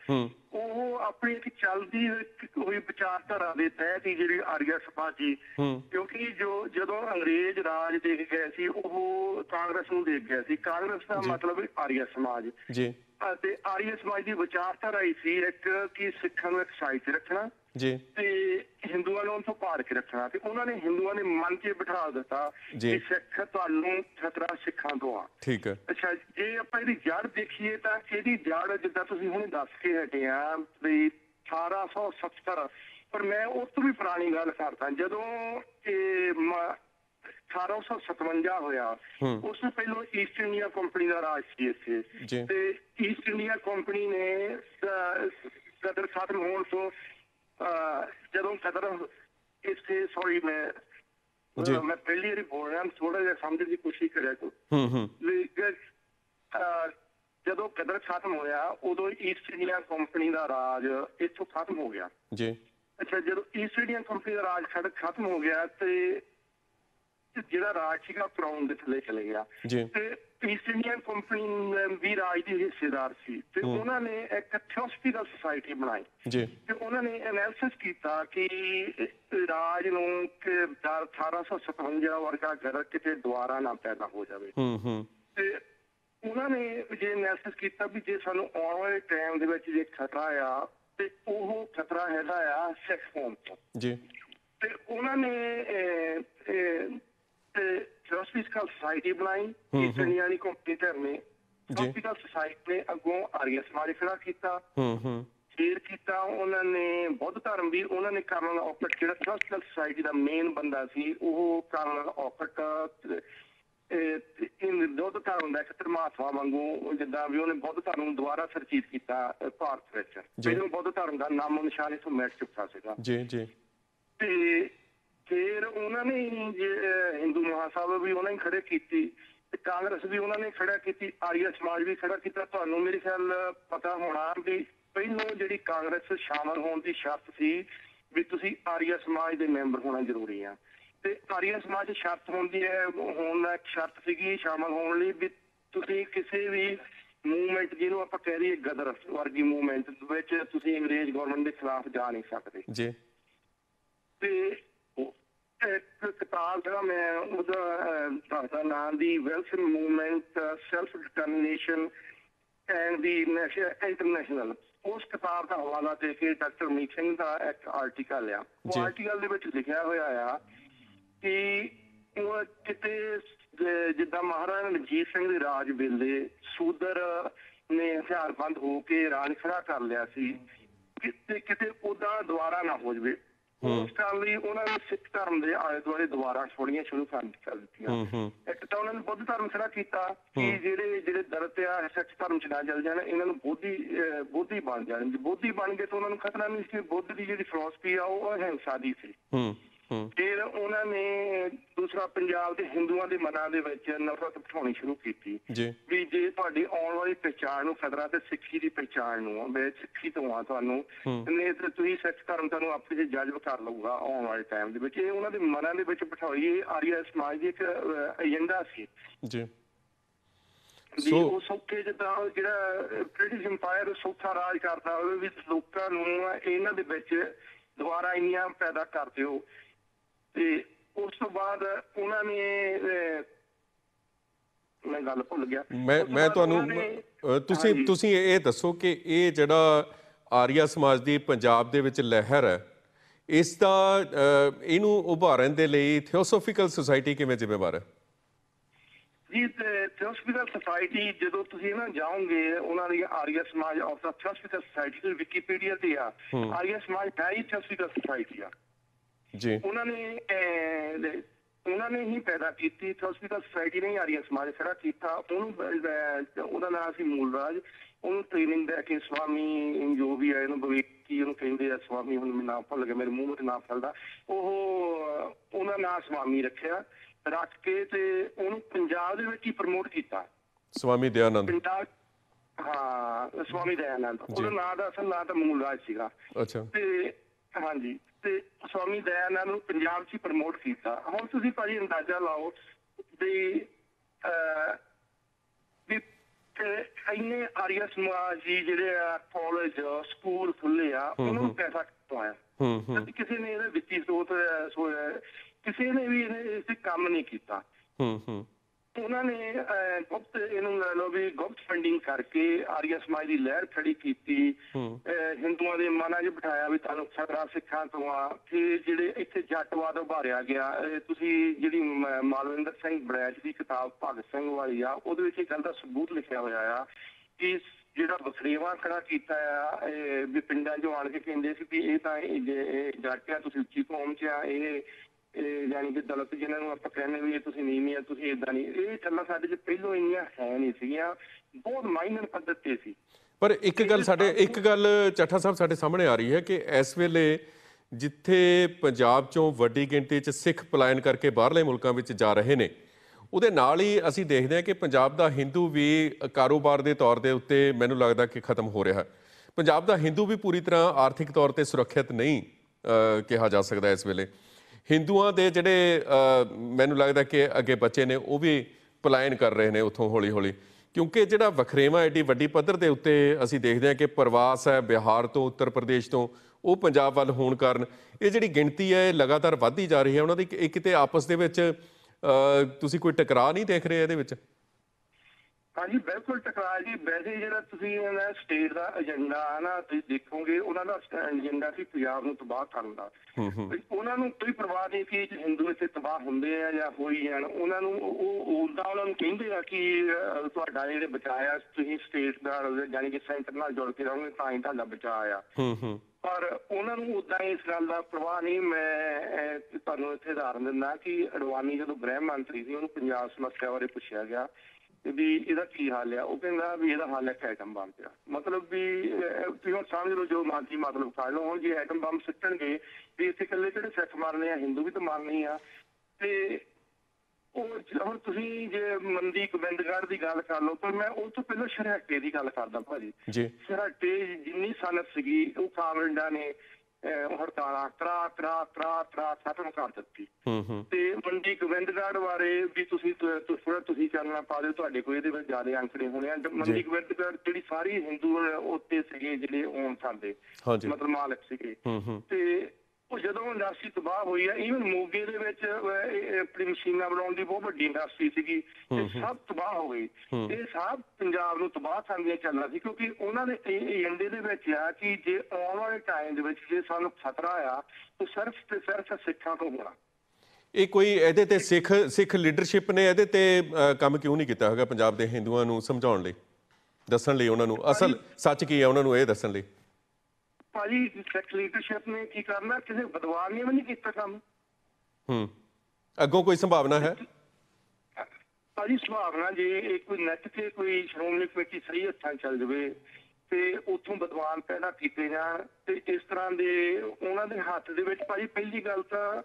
ਉਹ ਆਪਣੀ ਇੱਕ ਚੱਲਦੀ ਹੋਈ ਵਿਚਾਰਧਾਰਾ ਦੇ ਤਹਿਤ ਹੀ ਜਿਹੜੀ ਆਰੀਆ ਸਮਾਜ ਸੀ ਹੂੰ। ਕਿਉਂਕਿ ਜੋ ਜਦੋਂ ਅੰਗਰੇਜ਼ ਰਾਜ ਦੇਖ ਗਏ ਸੀ ਉਹ ਕਾਂਗਰਸ ਨੂੰ ਦੇਖ ਗਿਆ ਸੀ। ਕਾਂਗਰਸ ਦਾ ਮਤਲਬ ਆਰੀਆ ਸਮਾਜ। ਜੀ। ਅਤੇ ਆਰੀਆ ਸਮਾਜ ਦੀ ਵਿਚਾਰਧਾਰਾ ਹੀ ਸੀ ਇੱਕ ਕਿ ਸਿੱਖਾਂ ਨੂੰ ਇੱਕ ਸਾਈਡ ਰੱਖਣਾ ਜੀ ਤੇ ਹਿੰਦੂਆਂ ਨੂੰ ਤੋਂ ਪਾੜ ਕੇ ਰੱਖਣਾ ਤੇ ਉਹਨਾਂ ਨੇ ਹਿੰਦੂਆਂ ਨੇ ਮਨ 'ਚ ਬਿਠਾ ਦਿੱਤਾ। ਕਿ ਸਿੱਖ ਤੁਹਾਨੂੰ ਖਤਰਾ ਸਿੱਖਾਂ ਤੋਂ ਆ ਠੀਕ ਹੈ ਅੱਛਾ ਜੇ ਆਪਾਂ ਇਹਦੀ ਜੜ ਦੇਖੀਏ ਤਾਂ ਇਹਦੀ ਜੜ ਜਿੱਦਾਂ ਤੁਸੀਂ ਹੁਣੇ ਦੱਸ ਕੇ ਹਟੇ ਆ ਵੀ 1870 ਪਰ ਮੈਂ ਉਸ ਤੋਂ ਵੀ ਪੁਰਾਣੀ ਗੱਲ ਕਰਦਾ ਜਦੋਂ ਇਹ ਮ- 1857 ਹੋਇਆ। ਉਸ ਤੋਂ ਪਹਿਲਾਂ ਈਸਟ ਇੰਡੀਆ ਕੰਪਨੀ ਦਾ ਰਾਜ ਸੀ। ਇੱਥੇ ਤੇ ਈਸਟ ਇੰਡੀਆ ਕੰਪਨੀ ਨੇ ਕਦਰ ਖਤਮ ਹੋਣ ਤੋਂ ਜਦੋਂ ਕਦਰ ਇੱਥੇ ਸੌਰੀ ਮੈਂ ਜੀ। ਮੈਂ ਪਹਿਲੀ ਵਾਰੀ ਬੋਲ ਰਿਹਾ ਥੋੜਾ ਜਿਹਾ ਸਮਝਣ ਦੀ ਕੋਸ਼ਿਸ਼ ਕਰਿਆ ਕਰੋ ਹੂੰ ਹੂੰ। ਜਦੋਂ ਖਤਮ ਹੋਇਆ ਉਦੋਂ ਈਸਟ ਇੰਡੀਆ ਕੰਪਨੀ ਦਾ ਰਾਜ ਇੱਥੋਂ ਖਤਮ ਹੋ ਗਿਆ। ਜੀ। ਅੱਛਾ ਜਦੋਂ ਈਸਟ ਇੰਡੀਆ ਕੰਪਨੀ ਦਾ ਰਾਜ ਖੜ- ਖਤਮ ਹੋ ਗਿਆ ਤੇ ਜਿਹੜਾ ਰਾਜ ਸੀਗਾ ਕਰਾਊਨ ਦੇ ਥੱਲੇ ਚਲੇ ਗਿਆ। ਜੀ। ਤੇ ਈਸਟ ਇੰਡੀਆ ਕੰਪਨੀ ਵੀ ਰਾਜ ਦੀ ਹਿੱਸੇਦਾਰ ਸੀ ਤੇ ਉਹਨਾਂ ਨੇ ਇੱਕ ਥਿਓਸਫੀਕਲ ਸੁਸਾਇਟੀ ਬਣਾਈ। ਜੀ। ਤੇ ਉਹਨਾਂ ਨੇ ਐਨਾਲਿਸਿਸ ਕੀਤਾ ਕਿ ਰਾਜ ਨੂੰ ਕਿ 1857 ਵਰਗਾ ਗਰਕ ਕਿਤੇ ਦੁਆਰਾ ਨਾ ਪੈਦਾ ਹੋ ਜਾਵੇ। ਹੂੰ ਹੂੰ। ਤੇ ਉਹਨਾਂ ਨੇ ਜੇ ਐਨਾਲਿਸਿਸ ਕੀਤਾ ਵੀ ਜੇ ਸਾਨੂੰ ਆਉਣ ਵਾਲੇ ਟਾਈਮ ਦੇ ਵਿੱਚ ਜੇ ਖਤਰਾ ਆ ਤੇ ਉਹ ਖਤਰਾ ਹੈਗਾ ਆ ਸਿੱਖ ਕੌਮ ਤੋਂ। ਜੀ। ਤੇ ਉਹਨਾਂ ਨੇ ਫਿਲੋਸਫੀਕਲ ਸੁਸਾਇਟੀ ਬਣਾਈ ਇਸ ਇੰਡੀਆ ਦੀ ਕੰਪਨੀ ਧਰਨੇ ਫਿਲੋਸਫੀਕਲ ਸੁਸਾਇਟੀ ਨੇ। ਅੱਗੋਂ ਆਰੀਆ ਸਮਾਜ ਖੜਾ ਕੀਤਾ। ਹੂੰ ਹੂੰ। ਫੇਰ ਕੀਤਾ ਉਹਨਾਂ ਨੇ ਬੁੱਧ ਧਰਮ ਵੀ ਉਹਨਾਂ ਨੇ ਕਰਨਲ ਔਕਟ ਜਿਹੜਾ ਫਿਲੋਸਫੀਕਲ ਸੁਸਾਇਟੀ ਦਾ ਮੇਨ ਬੰਦਾ ਸੀ ਉਹ ਕਰਨਲ ਔਕਟ ਇਹ ਇਹ ਬੁੱਧ ਧਰਮ ਦਾ ਇੱਕ ਧਰਮਾਤਮਾ ਵਾਂਗੂ ਜਿੱਦਾਂ ਵੀ ਉਹਨੇ ਬੁੱਧ ਧਰਮ ਨੂੰ ਦੁਬਾਰਾ ਸਰਜੀਤ ਕੀਤਾ ਭਾਰਤ ਵਿੱਚ। ਪਹਿਲਾਂ ਬੁੱਧ ਧਰਮ ਦਾ ਨਾਮੋ ਨਿਸ਼ਾਨ ਇਥੋਂ ਮਿਟ ਚੁੱਕਾ ਸੀਗਾ। ਜੀ ਜੀ। ਤੇ ਫਿਰ ਉਹਨਾਂ ਨੇ ਜੇ, ਹਿੰਦੂ ਮਹਾਸਭਾ ਵੀ ਉਹਨਾਂ ਨੇ ਖੜੇ ਕੀਤੀ ਤੇ ਕਾਂਗਰਸ ਵੀ ਉਹਨਾਂ ਨੇ ਖੜਾ ਕੀਤੀ ਆਰੀਆ ਸਮਾਜ ਵੀ ਖੜਾ ਕੀਤਾ। ਤੁਹਾਨੂੰ ਮੇਰੇ ਖਿਆਲ ਪਤਾ ਹੋਣਾ ਵੀ ਪਹਿਲੋਂ ਜਿਹੜੀ ਕਾਂਗਰਸ ਸ਼ਾਮਲ ਹੋਣ ਦੀ ਸ਼ਰਤ ਸੀ ਵੀ ਤੁਸੀਂ ਆਰੀਆ ਸਮਾਜ ਦੇ ਮੈਂਬਰ ਹੋਣਾ ਜ਼ਰੂਰੀ ਆ। ਤੇ ਆਰੀਆ ਸਮਾਜ ਦੀ ਸ਼ਰਤ ਹੁੰਦੀ ਹੈ ਹੋਣ ਦਾ ਇੱਕ ਸ਼ਰਤ ਸੀਗੀ ਸ਼ਾਮਲ ਹੋਣ ਲਈ ਵੀ ਤੁਸੀਂ ਕਿਸੇ ਵੀ ਮੂਵਮੈਂਟ ਜਿਹਨੂੰ ਆਪਾਂ ਕਹਿ ਦਈਏ ਗਦਰ ਵਰਗੀ ਮੂਵਮੈਂਟ ਵਿੱਚ ਤੁਸੀਂ ਅੰਗਰੇਜ਼ ਗਵਰਨਮੈਂਟ ਦੇ ਖਿਲਾਫ ਜਾ ਨਹੀਂ ਸਕਦੇ। ਜੀ। ਤੇ ਕਿਤਾਬ ਜਿਹੜਾ ਮੈਂ ਉਹਦਾ ਦੱਸਦਾ ਨਾਮ the welfare movement self determination and the international ਉਸ ਕਿਤਾਬ ਦਾ ਹਵਾਲਾ ਦੇ ਕੇ ਡਾਕਟਰ ਮੀਤ ਸਿੰਘ ਦਾ ਇੱਕ ਆਰਟੀਕਲ ਆ। ਉਹ ਆਰਟੀਕਲ ਦੇ ਵਿੱਚ ਲਿਖਿਆ ਹੋਇਆ ਆ ਕਿ ਉਹ ਕਿਤੇ ਜਿੱਦਾਂ ਮਹਾਰਾਜਾ ਰਣਜੀਤ ਸਿੰਘ ਦੇ ਰਾਜ ਵੇਲੇ ਸੂਦਰ ਨੇ ਹਥਿਆਰਬੰਦ ਹੋ ਕੇ ਰਾਜ ਖੜਾ ਕਰ ਲਿਆ ਸੀ ਕਿਤੇ ਕਿਤੇ ਉਹਦਾ ਦੁਬਾਰਾ ਨਾ ਹੋ ਜਵੇ। ਉਸ ਕਾਰਨ ਲਈ ਉਹਨਾਂ ਨੇ ਸਿੱਖ ਧਰਮ ਦੇ ਆਲੇ ਦੁਆਲੇ ਦੁਬਾਰਾ ਛੋੜੀਆਂ ਸ਼ੁਰੂ ਕਰ ਦਿੱਤੀਆਂ ਇੱਕ ਤਾਂ ਉਹਨਾਂ ਨੇ ਬੁੱਧ ਧਰਮ ਖੜਾ ਕੀਤਾ ਕਿ ਜਿਹੜੇ ਜਿਹੜੇ ਦਰਤ ਆ ਸਿੱਖ ਧਰਮ ਚ ਨਾ ਚੱਲ ਜਾਣ ਇਹਨਾਂ ਨੂੰ ਬੋਧੀ ਬੋਧੀ ਬਣ ਜਾਣ। ਜੇ ਬੋਧੀ ਬਣ ਗਏ ਤਾਂ ਉਹਨਾਂ ਨੂੰ ਖਤਰਾ ਨਹੀਂ ਸੀ ਬੁੱਧ ਦੀ ਜਿਹੜੀ ਫਿਲਾਸਫੀ ਆ ਉਹ ਅਹਿੰਸਾ ਦੀ ਸੀ। ਫਿਰ ਉਹਨਾਂ ਨੇ ਦੂਸਰਾ ਪੰਜਾਬ ਦੇ ਹਿੰਦੂਆਂ ਦੇ ਮਨਾਂ ਦੇ ਵਿੱਚ ਨਫ਼ਰਤ ਬਿਠਾਉਣੀ ਸ਼ੁਰੂ ਕੀਤੀ। ਜੀ। ਵੀ ਜੇ ਤੁਹਾਡੀ ਆਉਣ ਵਾਲੀ ਪਛਾਣ ਨੂੰ ਖਤਰਾ ਤੇ ਸਿੱਖੀ ਦੀ ਪਛਾਣ ਨੂੰ ਮੈਂ ਸਿੱਖੀ ਤੋਂ ਆ ਤੁਹਾਨੂੰ। ਨਹੀਂ ਤੇ ਤੁਸੀਂ ਸਿੱਖ ਧਰਮ ਤੁਹਾਨੂੰ ਆਪੇ ਚ ਜੱਜ ਕਰ ਲਊਗਾ ਆਉਣ ਵਾਲੇ ਟਾਈਮ ਦੇ ਵਿੱਚ। ਇਹ ਉਹਨਾਂ ਦੇ ਮਨਾਂ ਦੇ ਵਿੱਚ ਬਿਠਾਈ ਇਹ ਆਰੀਆ ਸਮਾਜ ਦੀ ਇੱਕ ਏਜੰਡਾ ਸੀ। ਜੀ। ਸੋ- ਉਹ ਸੌਖੇ ਜਿੱਦਾਂ ਜਿਹੜਾ ਬ੍ਰਿਟਿਸ਼ ਇੰਪਾਇਰ ਸੌਖਾ ਰਾਜ ਕਰਦਾ ਹੋਵੇ ਵੀ ਲੋਕਾਂ ਨੂੰ ਇਹਨਾਂ ਦੇ ਵਿੱਚ ਦੁਬਾਰਾ ਇੰਨੀਆਂ ਪੈਦਾ ਕਰ ਦਿਓ। ਤੇ ਉਸ ਤੋਂ ਬਾਅਦ ਉਹਨਾਂ ਨੇ ਮੈਂ ਗੱਲ ਭੁੱਲ ਗਿਆ। ਮੈਂ ਮੈਂ ਤੁਹਾਨੂੰ ਤੁਸੀਂ। ਤੁਸੀਂ ਇਹ ਦੱਸੋ ਕਿ ਇਹ ਜਿਹੜਾ ਆਰੀਆ ਸਮਾਜ ਦੀ ਪੰਜਾਬ ਦੇ ਵਿੱਚ ਲਹਿਰ ਹੈ ਇਸ ਦਾ ਇਹਨੂੰ ਉਭਾਰਨ ਦੇ ਲਈ ਥਿਓਸੋਫੀਕਲ ਸੁਸਾਇਟੀ ਕਿਵੇਂ ਜ਼ਿੰਮੇਵਾਰ ਹੈ? ਜੀ ਥਿਓਸਫੀਕਲ ਸੁਸਾਇਟੀ ਜਦੋਂ ਤੁਸੀਂ ਨਾ ਜਾਓਗੇ ਉਹਨਾਂ ਦੀ ਆਰੀਆ ਸਮਾਜ ਆਫ ਦਾ ਥਿਓਸਫੀਕਲ ਸੁਸਾਇਟੀ ਦੀ ਵਿਕੀਪੀਡੀਆ ਤੇ ਆ। ਆਰੀਆ ਸਮਾਜ ਹੈ ਹੀ ਥਿਓਸਫੀਕਲ ਸੁਸਾਇਟੀ ਆ। ਜੀ। ਉਹਨਾਂ ਨੇ ਉਹਨਾਂ ਨੇ ਹੀ ਪੈਦਾ ਕੀਤੀ। ਥਿਓਸਫੀਕਲ ਸੁਸਾਇਟੀ ਨੇ ਹੀ ਆਰੀਆ ਸਮਾਜ ਖੜਾ ਕੀਤਾ। ਉਹਨੂੰ ਉਹਦਾ ਨਾਮ ਸੀ ਮੂਲਰਾਜ। ਉਹਨੂੰ ਟ੍ਰੇਨਿੰਗ ਦੇ ਕੇ ਸਵਾਮੀ ਜੋ ਵੀ ਹੈ ਇਹਨੂੰ ਬਵੇਕੀ ਉਹਨੂੰ ਕਹਿੰਦੇ ਆ ਸਵਾਮੀ ਹੁਣ ਮੈਨੂੰ ਨਾਮ ਭੁੱਲ ਗਿਆ ਮੇਰੇ ਮੂੰਹ ਤੇ ਨਾਮ ਫਲਦਾ ਉਹ ਉਹਨਾਂ ਨਾਮ ਸਵਾਮੀ ਰੱਖਿਆ ਰੱਖ ਕੇ ਤੇ ਉਹਨੂੰ ਪੰਜਾਬ ਦੇ ਵਿੱਚ ਹੀ ਪ੍ਰਮੋਟ ਕੀਤਾ। ਸਵਾਮੀ ਦਇਆਨੰਦ ਪੰਜਾਬ ਹਾਂ ਸਵਾਮੀ ਦਇਆਨੰਦ ਉਹਦਾ ਨਾਮ ਦਾ ਅਸਲ ਨਾਮ ਤਾਂ ਮੂਲਰਾਜ ਸੀਗਾ। ਅੱਛਾ। ਤੇ ਹਾਂਜੀ। ਤੇ ਸਵਾਮੀ ਦਇਆਨੰਦ ਨੂੰ ਪੰਜਾਬ 'ਚ ਪ੍ਰਮੋਟ ਕੀਤਾ। ਹੁਣ ਤੁਸੀਂ ਭਾਜੀ ਅੰਦਾਜ਼ਾ ਲਾਓ ਵੀ ਵੀ ਇੰਨੇ ਆਰੀਆ ਸਮਾਜ ਜਿਹੜੇ ਆ ਕਾਲਜ ਸਕੂਲ ਖੁੱਲੇ ਆ ਉਹਨਾਂ ਨੂੰ ਪੈਸਾ ਕਿੱਥੋਂ ਆਇਆ? ਹੂੰ ਹੂੰ। ਕਿਸੇ ਨੇ ਇਹਦੇ ਵਿੱਤੀ ਸਰੋਤ ਅਹ, ਸੋ- ਅਹ, ਕਿਸੇ ਨੇ ਵੀ ਇਹਨੇ ਇਸ ਤੇ ਕੰਮ ਨਹੀਂ ਕੀਤਾ। ਹੂੰ ਹੂੰ। ਉਹਨਾਂ ਨੇ ਗੁਪਤ ਇਹਨੂੰ ਲੈ ਲਓ ਵੀ ਗੁਪਤ ਫੰਡਿੰਗ ਕਰਕੇ ਆਰੀਆ ਸਮਾਜ ਦੀ ਲਹਿਰ ਖੜੀ ਕੀਤੀ। ਹਿੰਦੂਆਂ ਦੇ ਮਨਾਂ 'ਚ ਬਿਠਾਇਆ ਵੀ ਤੁਹਾਨੂੰ ਖਤਰਾ ਸਿੱਖਾਂ ਤੋਂ ਆ। ਕਿ ਜਿਹੜੇ ਇੱਥੇ ਜੱਟਵਾਦ ਉਭਾਰਿਆ ਗਿਆ ਤੁਸੀਂ ਜਿਹੜੀ ਮਾਲਵਿੰਦਰ ਸਿੰਘ ਬੜੈਚ ਦੀ ਕਿਤਾਬ ਭਗਤ ਸਿੰਘ ਵਾਲੀ ਆ ਉਹਦੇ ਵਿੱਚ ਇਹ ਗੱਲ ਦਾ ਸਬੂਤ ਲਿਖਿਆ ਹੋਇਆ ਆ ਕਿ ਜਿਹੜਾ ਵਖਰੇਵਾ ਖੜਾ ਕੀਤਾ ਆ ਇਹ ਵੀ ਪਿੰਡਾਂ 'ਚੋਂ ਆਣ ਕੇ ਕਹਿੰਦੇ ਸੀ ਵੀ ਇਹ ਤਾਂ ਜੱਟ ਆ ਤੁਸੀਂ ਉੱਚੀ ਕੌਮ 'ਚ ਆ ਇਹ ਇਹ ਯਾਨੀ ਕਿ ਦਲਤ ਜਿਨ੍ਹਾਂ ਨੂੰ ਆਪਾਂ ਕਹਿੰਦੇ ਵੀ ਇਹ ਤੁਸੀਂ ਨੀਵੀਂ ਆ ਤੁਸੀਂ ਇਦਾਂ ਨਹੀਂ। ਇਹ ਗੱਲਾਂ ਸਾਡੇ 'ਚ ਪਹਿਲੋਂ ਇੰਨੀਆਂ ਹੈ ਨਹੀਂ ਸੀਗੀਆਂ ਬਹੁਤ ਮਾਈਨਰ ਪੱਧਰ ਤੇ ਸੀ। ਪਰ ਇੱਕ ਗੱਲ ਸਾਡੇ ਇੱਕ ਗੱਲ ਚੱਠਾ ਸਾਹਿਬ ਸਾਡੇ ਸਾਹਮਣੇ ਆ ਰਹੀ ਹੈ ਕਿ ਇਸ ਵੇਲੇ ਜਿੱਥੇ ਪੰਜਾਬ ਚੋਂ ਵੱਡੀ ਗਿਣਤੀ 'ਚ ਸਿੱਖ ਪਲਾਇਨ ਕਰਕੇ ਬਾਹਰਲੇ ਮੁਲਕਾਂ ਵਿੱਚ ਜਾ ਰਹੇ ਨੇ ਉਹਦੇ ਨਾਲ ਹੀ ਅਸੀਂ ਦੇਖਦੇ ਹਾਂ ਕਿ ਪੰਜਾਬ ਦਾ ਹਿੰਦੂ ਵੀ ਕਾਰੋਬਾਰ ਦੇ ਤੌਰ ਦੇ ਉੱਤੇ ਮੈਨੂੰ ਲੱਗਦਾ ਕਿ ਖਤਮ ਹੋ ਰਿਹਾ ਹੈ। ਪੰਜਾਬ ਦਾ ਹਿੰਦੂ ਵੀ ਪੂਰੀ ਤਰ੍ਹਾਂ ਆਰਥਿਕ ਤੌਰ ਤੇ ਸੁਰੱਖਿਅਤ ਨਹੀਂ ਕਿਹਾ ਜਾ ਸਕਦਾ ਇਸ ਵੇਲੇ। ਹਿੰਦੂਆਂ ਦੇ ਜਿਹੜੇ ਮੈਨੂੰ ਲੱਗਦਾ ਕਿ ਅੱਗੇ ਬੱਚੇ ਨੇ ਉਹ ਵੀ ਪਲਾਇਨ ਕਰ ਰਹੇ ਨੇ ਉੱਥੋਂ ਹੌਲੀ ਹੌਲੀ ਕਿਉਂਕਿ ਜਿਹੜਾ ਵਖਰੇਵਾ ਐਡੀ ਵੱਡੀ ਪੱਧਰ ਦੇ ਉੱਤੇ ਅਸੀਂ ਦੇਖਦੇ ਹਾਂ ਕਿ ਪ੍ਰਵਾਸ ਹੈ ਬਿਹਾਰ ਤੋਂ, ਉੱਤਰ ਪ੍ਰਦੇਸ਼ ਤੋਂ, ਉਹ ਪੰਜਾਬ ਵੱਲ ਹੋਣ ਕਾਰਨ ਇਹ ਜਿਹੜੀ ਗਿਣਤੀ ਹੈ, ਇਹ ਲਗਾਤਾਰ ਵੱਧਦੀ ਜਾ ਰਹੀ ਹੈ। ਉਹਨਾਂ ਦੀ ਇਹ ਕਿਤੇ ਆਪਸ ਦੇ ਵਿੱਚ ਤੁਸੀਂ ਕੋਈ ਟਕਰਾਅ ਨਹੀਂ ਦੇਖ ਰਹੇ ਇਹਦੇ ਵਿੱਚ? ਹਾਂਜੀ ਬਿਲਕੁਲ ਟਕਰਾਅ ਜੀ। ਵੈਸੇ ਜਿਹੜਾ ਤੁਸੀਂ ਇਹਨਾਂ ਸਟੇਟ ਦਾ ਏਜੰਡਾ ਹੈ ਨਾ ਤੁਸੀਂ ਦੇਖੋਗੇ ਉਹਨਾਂ ਦਾ ਏਜੰਡਾ ਸੀ ਪੰਜਾਬ ਨੂੰ ਤਬਾਹ ਕਰਨ ਦਾ। ਉਹਨਾਂ ਨੂੰ ਕੋਈ ਪਰਵਾਹ ਨਹੀਂ ਕਿ ਹਿੰਦੂ ਇੱਥੇ ਤਬਾਹ ਹੁੰਦੇ ਆ ਜਾਂ ਹੋਈ ਜਾਣ। ਉਹਨਾਂ ਨੂੰ ਉਹ ਉਹਦਾ ਉਹਨਾਂ ਨੂੰ ਕਹਿੰਦੇ ਆ ਕਿ ਤੁਹਾਡਾ ਜਿਹੜੇ ਬਚਾਇਆ ਤੁਸੀਂ ਸਟੇਟ ਨਾਲ ਯਾਨੀ ਕਿ ਸੈਂਟਰ ਨਾਲ ਜੁੜ ਕੇ ਰਹੋਗੇ ਤਾਂ ਹੀ ਤੁਹਾਡਾ ਬਚਾਅ ਆ। ਹੂੰ ਹੂੰ। ਪਰ ਉਹਨਾਂ ਨੂੰ ਉਦਾਂ ਇਸ ਗੱਲ ਦਾ ਪ੍ਰਵਾਹ ਨਹੀਂ ਮੈਂ ਤੁਹਾਨੂੰ ਇੱਥੇ ਉਦਾਹਰਨ ਦਿੰਦਾ ਕਿ ਅਡਵਾਨੀ ਜਦੋਂ ਗ੍ਰਹਿ ਮੰਤਰੀ ਸੀ ਉਹਨੂੰ ਪੰਜਾਬ ਸਮੱਸਿਆ ਬਾਰੇ ਪੁੱਛਿਆ ਗਿਆ। ਵੀ ਇਹਦਾ ਕੀ ਹੱਲ ਆ? ਉਹ ਕਹਿੰਦਾ ਵੀ ਇਹਦਾ ਹੱਲ ਹੈ ਐਟਮ ਬੰਬ ਪਿਆ ਮਤਲਬ ਵੀ ਤੁਸੀਂ ਹੁਣ ਸਮਝ ਲਓ ਜੋ ਮਰਜ਼ੀ ਮਤਲਬ ਕਰ ਲਓ ਹੁਣ ਜੇ ਐਟਮ ਬੰਬ ਸਿੱਟਣਗੇ ਵੀ ਇੱਥੇ ਇਕੱਲੇ ਜਿਹੜੇ ਸਿੱਖ ਮਾਰਨੇ ਆ? ਹਿੰਦੂ ਵੀ ਤਾਂ ਮਾਰਨੇ ਆ। ਤੇ ਉਹ ਹੁਣ ਤੁਸੀਂ ਜੇ ਮੰਦੀ ਗੋਬਿੰਦਗੜ੍ਹ ਦੀ ਗੱਲ ਕਰ ਲਓ ਪਰ ਮੈਂ ਉਹ ਤੋਂ ਪਹਿਲਾਂ ਸ਼ਰਾਟੇ ਦੀ ਗੱਲ ਕਰਦਾ ਭਾਜੀ। ਜੀ। ਸ਼ਰਾਟੇ ਜਿੰਨੀ ਸਨਤ ਸੀਗੀ ਉਹ ਕਾਮਰੇਡਾਂ ਨੇ ਹੜਤਾਲਾਂ ਤਰਾ ਤਰਾ ਤਰਾ ਤਰਾ ਖਤਮ ਕਰ ਦਿੱਤੀ। ਤੇ ਮੰਡੀ ਗੋਬਿੰਦਗੜ੍ਹ ਬਾਰੇ ਵੀ ਤੁਸੀਂ ਥੋੜਾ ਤੁਸੀਂ ਚਾਨਣਾ ਪਾ ਦਿਓ ਤੁਹਾਡੇ ਕੋਲ ਇਹਦੇ ਵਿੱਚ ਜ਼ਿਆਦਾ ਅੰਕੜੇ ਹੋਣੇ ਆ। ਮੰਡੀ ਗੋਬਿੰਦਗੜ੍ਹ ਜਿਹੜੀ ਸਾਰੀ ਹਿੰਦੂ ਉੱਤੇ ਸੀਗੇ ਜਿਹੜੇ ਓਨ ਸਾਡੇ ਮਤਲਬ ਮਾਲਕ ਸੀਗੇ। ਤੇ ਉਹ ਜਦੋਂ ਇੰਡਸਟਰੀ ਤਬਾਹ ਹੋਈ ਆ ਈਵਨ ਮੋਗੇ ਦੇ ਵਿੱਚ ਇਹ ਆਪਣੀ ਮਸ਼ੀਨਾਂ ਬਣਾਉਣ ਦੀ ਬਹੁਤ ਵੱਡੀ ਇੰਡਸਟਰੀ ਸੀਗੀ ਤੇ ਸਭ ਤਬਾਹ ਹੋ ਗਈ ਇਹ ਸਭ ਪੰਜਾਬ ਨੂੰ ਤਬਾਹ ਦੀਆਂ ਚੱਲਣਾ ਸੀ ਕਿਉਂਕਿ ਉਹਨਾਂ ਦੇ ਇਹ ਏਜੰਡੇ ਦੇ ਵਿੱਚ ਆ ਕਿ ਜੇ ਆਉਣ ਵਾਲੇ ਟਾਈਮ ਦੇ ਵਿੱਚ ਜੇ ਸਾਨੂੰ ਖਤਰਾ ਆ ਤਾਂ ਸਿਰਫ ਤੇ ਸਿਰਫ ਸਿੱਖਾਂ ਤੋਂ ਹੋਣਾ। ਇਹ ਕੋਈ ਇਹਦੇ ਤੇ ਸਿੱਖ ਸਿੱਖ ਲੀਡਰਸ਼ਿਪ ਨੇ ਇਹਦੇ ਤੇ ਕੰਮ ਕਿਉਂ ਨਹੀਂ ਕੀਤਾ ਹੈਗਾ ਪੰਜਾਬ ਦੇ ਹਿੰਦੂਆਂ ਨੂੰ ਸਮਝਾਉਣ ਲਈ? ਦੱਸਣ ਲਈ ਉਹਨਾਂ ਨੂੰ ਅਸਲ ਸੱਚ ਕੀ ਹੈ ਉਹਨਾਂ ਨੂੰ ਇਹ ਦੱਸਣ ਲਈ? ਭਾਜੀ ਸਿੱਖ ਲੀਡਰਸ਼ਿਪ ਨੇ ਕੀ ਕਰਨਾ? ਕਿਸੇ ਵਿਦਵਾਨ ਨੇ ਵੀ ਨਹੀਂ ਕੀਤਾ ਕੰਮ। ਹੂੰ। ਅੱਗੋਂ ਕੋਈ ਸੰਭਾਵਨਾ ਹੈ? ਭਾਜੀ ਸੁਭਾਵਨਾ ਜੇ ਇਹ ਕੋਈ ਨੈਟ ਤੇ ਕੋਈ ਸ਼੍ਰੋਮਣੀ ਕਮੇਟੀ ਸਹੀ ਹੱਥਾਂ ਚੱਲ ਜਾਵੇ ਤੇ ਉੱਥੋਂ ਵਿਦਵਾਨ ਪੈਦਾ ਕੀਤੇ ਜਾਣ ਤੇ ਇਸ ਤਰ੍ਹਾਂ ਦੇ ਉਹਨਾਂ ਦੇ ਹੱਥ ਦੇ ਵਿੱਚ ਭਾਜੀ ਪਹਿਲੀ ਗੱਲ ਤਾਂ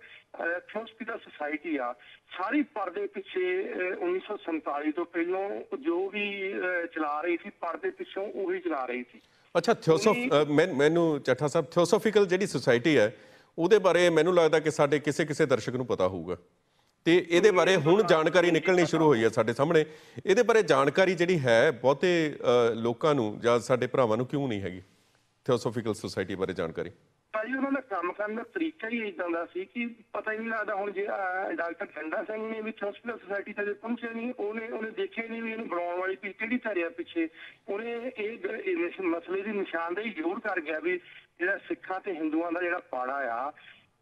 ਥਿਓਸਫੀ ਦਾ ਸੁਸਾਇਟੀ ਆ। ਸਾਰੀ ਪਰਦੇ ਪਿੱਛੇ ਅਹ, 1947 ਤੋਂ ਪਹਿਲਾਂ ਜੋ ਵੀ ਚਲਾ ਰਹੀ ਸੀ ਪਰਦੇ ਪਿੱਛੋਂ ਉਹੀ ਚਲਾ ਰਹੀ ਸੀ। ਅੱਛਾ ਥਿਓਸੋਫ ਮੈਨੂੰ ਚੱਠਾ ਸਾਹਿਬ ਥਿਓਸੋਫਿਕਲ ਜਿਹੜੀ ਸੁਸਾਇਟੀ ਹੈ ਉਹਦੇ ਬਾਰੇ ਮੈਨੂੰ ਲੱਗਦਾ ਕਿ ਸਾਡੇ ਕਿਸੇ ਕਿਸੇ ਦਰਸ਼ਕ ਨੂੰ ਪਤਾ ਹੋਊਗਾ। ਤੇ ਇਹਦੇ ਬਾਰੇ ਹੁਣ ਜਾਣਕਾਰੀ ਨਿਕਲਣੀ ਸ਼ੁਰੂ ਹੋਈ ਹੈ ਸਾਡੇ ਸਾਹਮਣੇ। ਇਹਦੇ ਬਾਰੇ ਜਾਣਕਾਰੀ ਜਿਹੜੀ ਹੈ ਬਹੁਤੇ ਲੋਕਾਂ ਨੂੰ ਜਾਂ ਸਾਡੇ ਭਰਾਵਾਂ ਨੂੰ ਕਿਉਂ ਨਹੀਂ ਹੈਗੀ? ਥਿਓਸੋਫਿਕਲ ਸੁਸਾਇਟੀ ਬਾਰੇ ਜਾਣਕਾਰੀ। ਭਾਜੀ ਉਹਨਾਂ ਦਾ ਕੰਮ ਕਰਨ ਦਾ ਤਰੀਕਾ ਹੀ ਇਦਾਂ ਦਾ ਸੀ ਕਿ ਪਤਾ ਹੀ ਨਹੀਂ ਲੱਗਦਾ ਹੁਣ ਜੇ ਡਾਕਟਰ ਗੰਡਾ ਸਿੰਘ ਨੇ ਵੀ ਹਸਪੀਟਲ ਸੁਸਾਇਟੀ ਤੱਕ ਪਹੁੰਚਿਆ ਨਹੀਂ ਉਹਨੇ ਉਹਨੇ ਦੇਖਿਆ ਨਹੀਂ ਵੀ ਇਹਨੂੰ ਬਣਾਉਣ ਵਾਲੀ ਪੀ ਕਿਹੜੀ ਧਾਰਿਆ ਪਿੱਛੇ। ਉਹਨੇ ਇਹ ਮਸਲੇ ਦੀ ਨਿਸ਼ਾਨਦੇਹੀ ਜ਼ਰੂਰ ਕਰ ਗਿਆ ਵੀ ਜਿਹੜਾ ਸਿੱਖਾਂ ਤੇ ਹਿੰਦੂਆਂ ਦਾ ਜਿਹੜਾ ਪਾੜਾ ਆ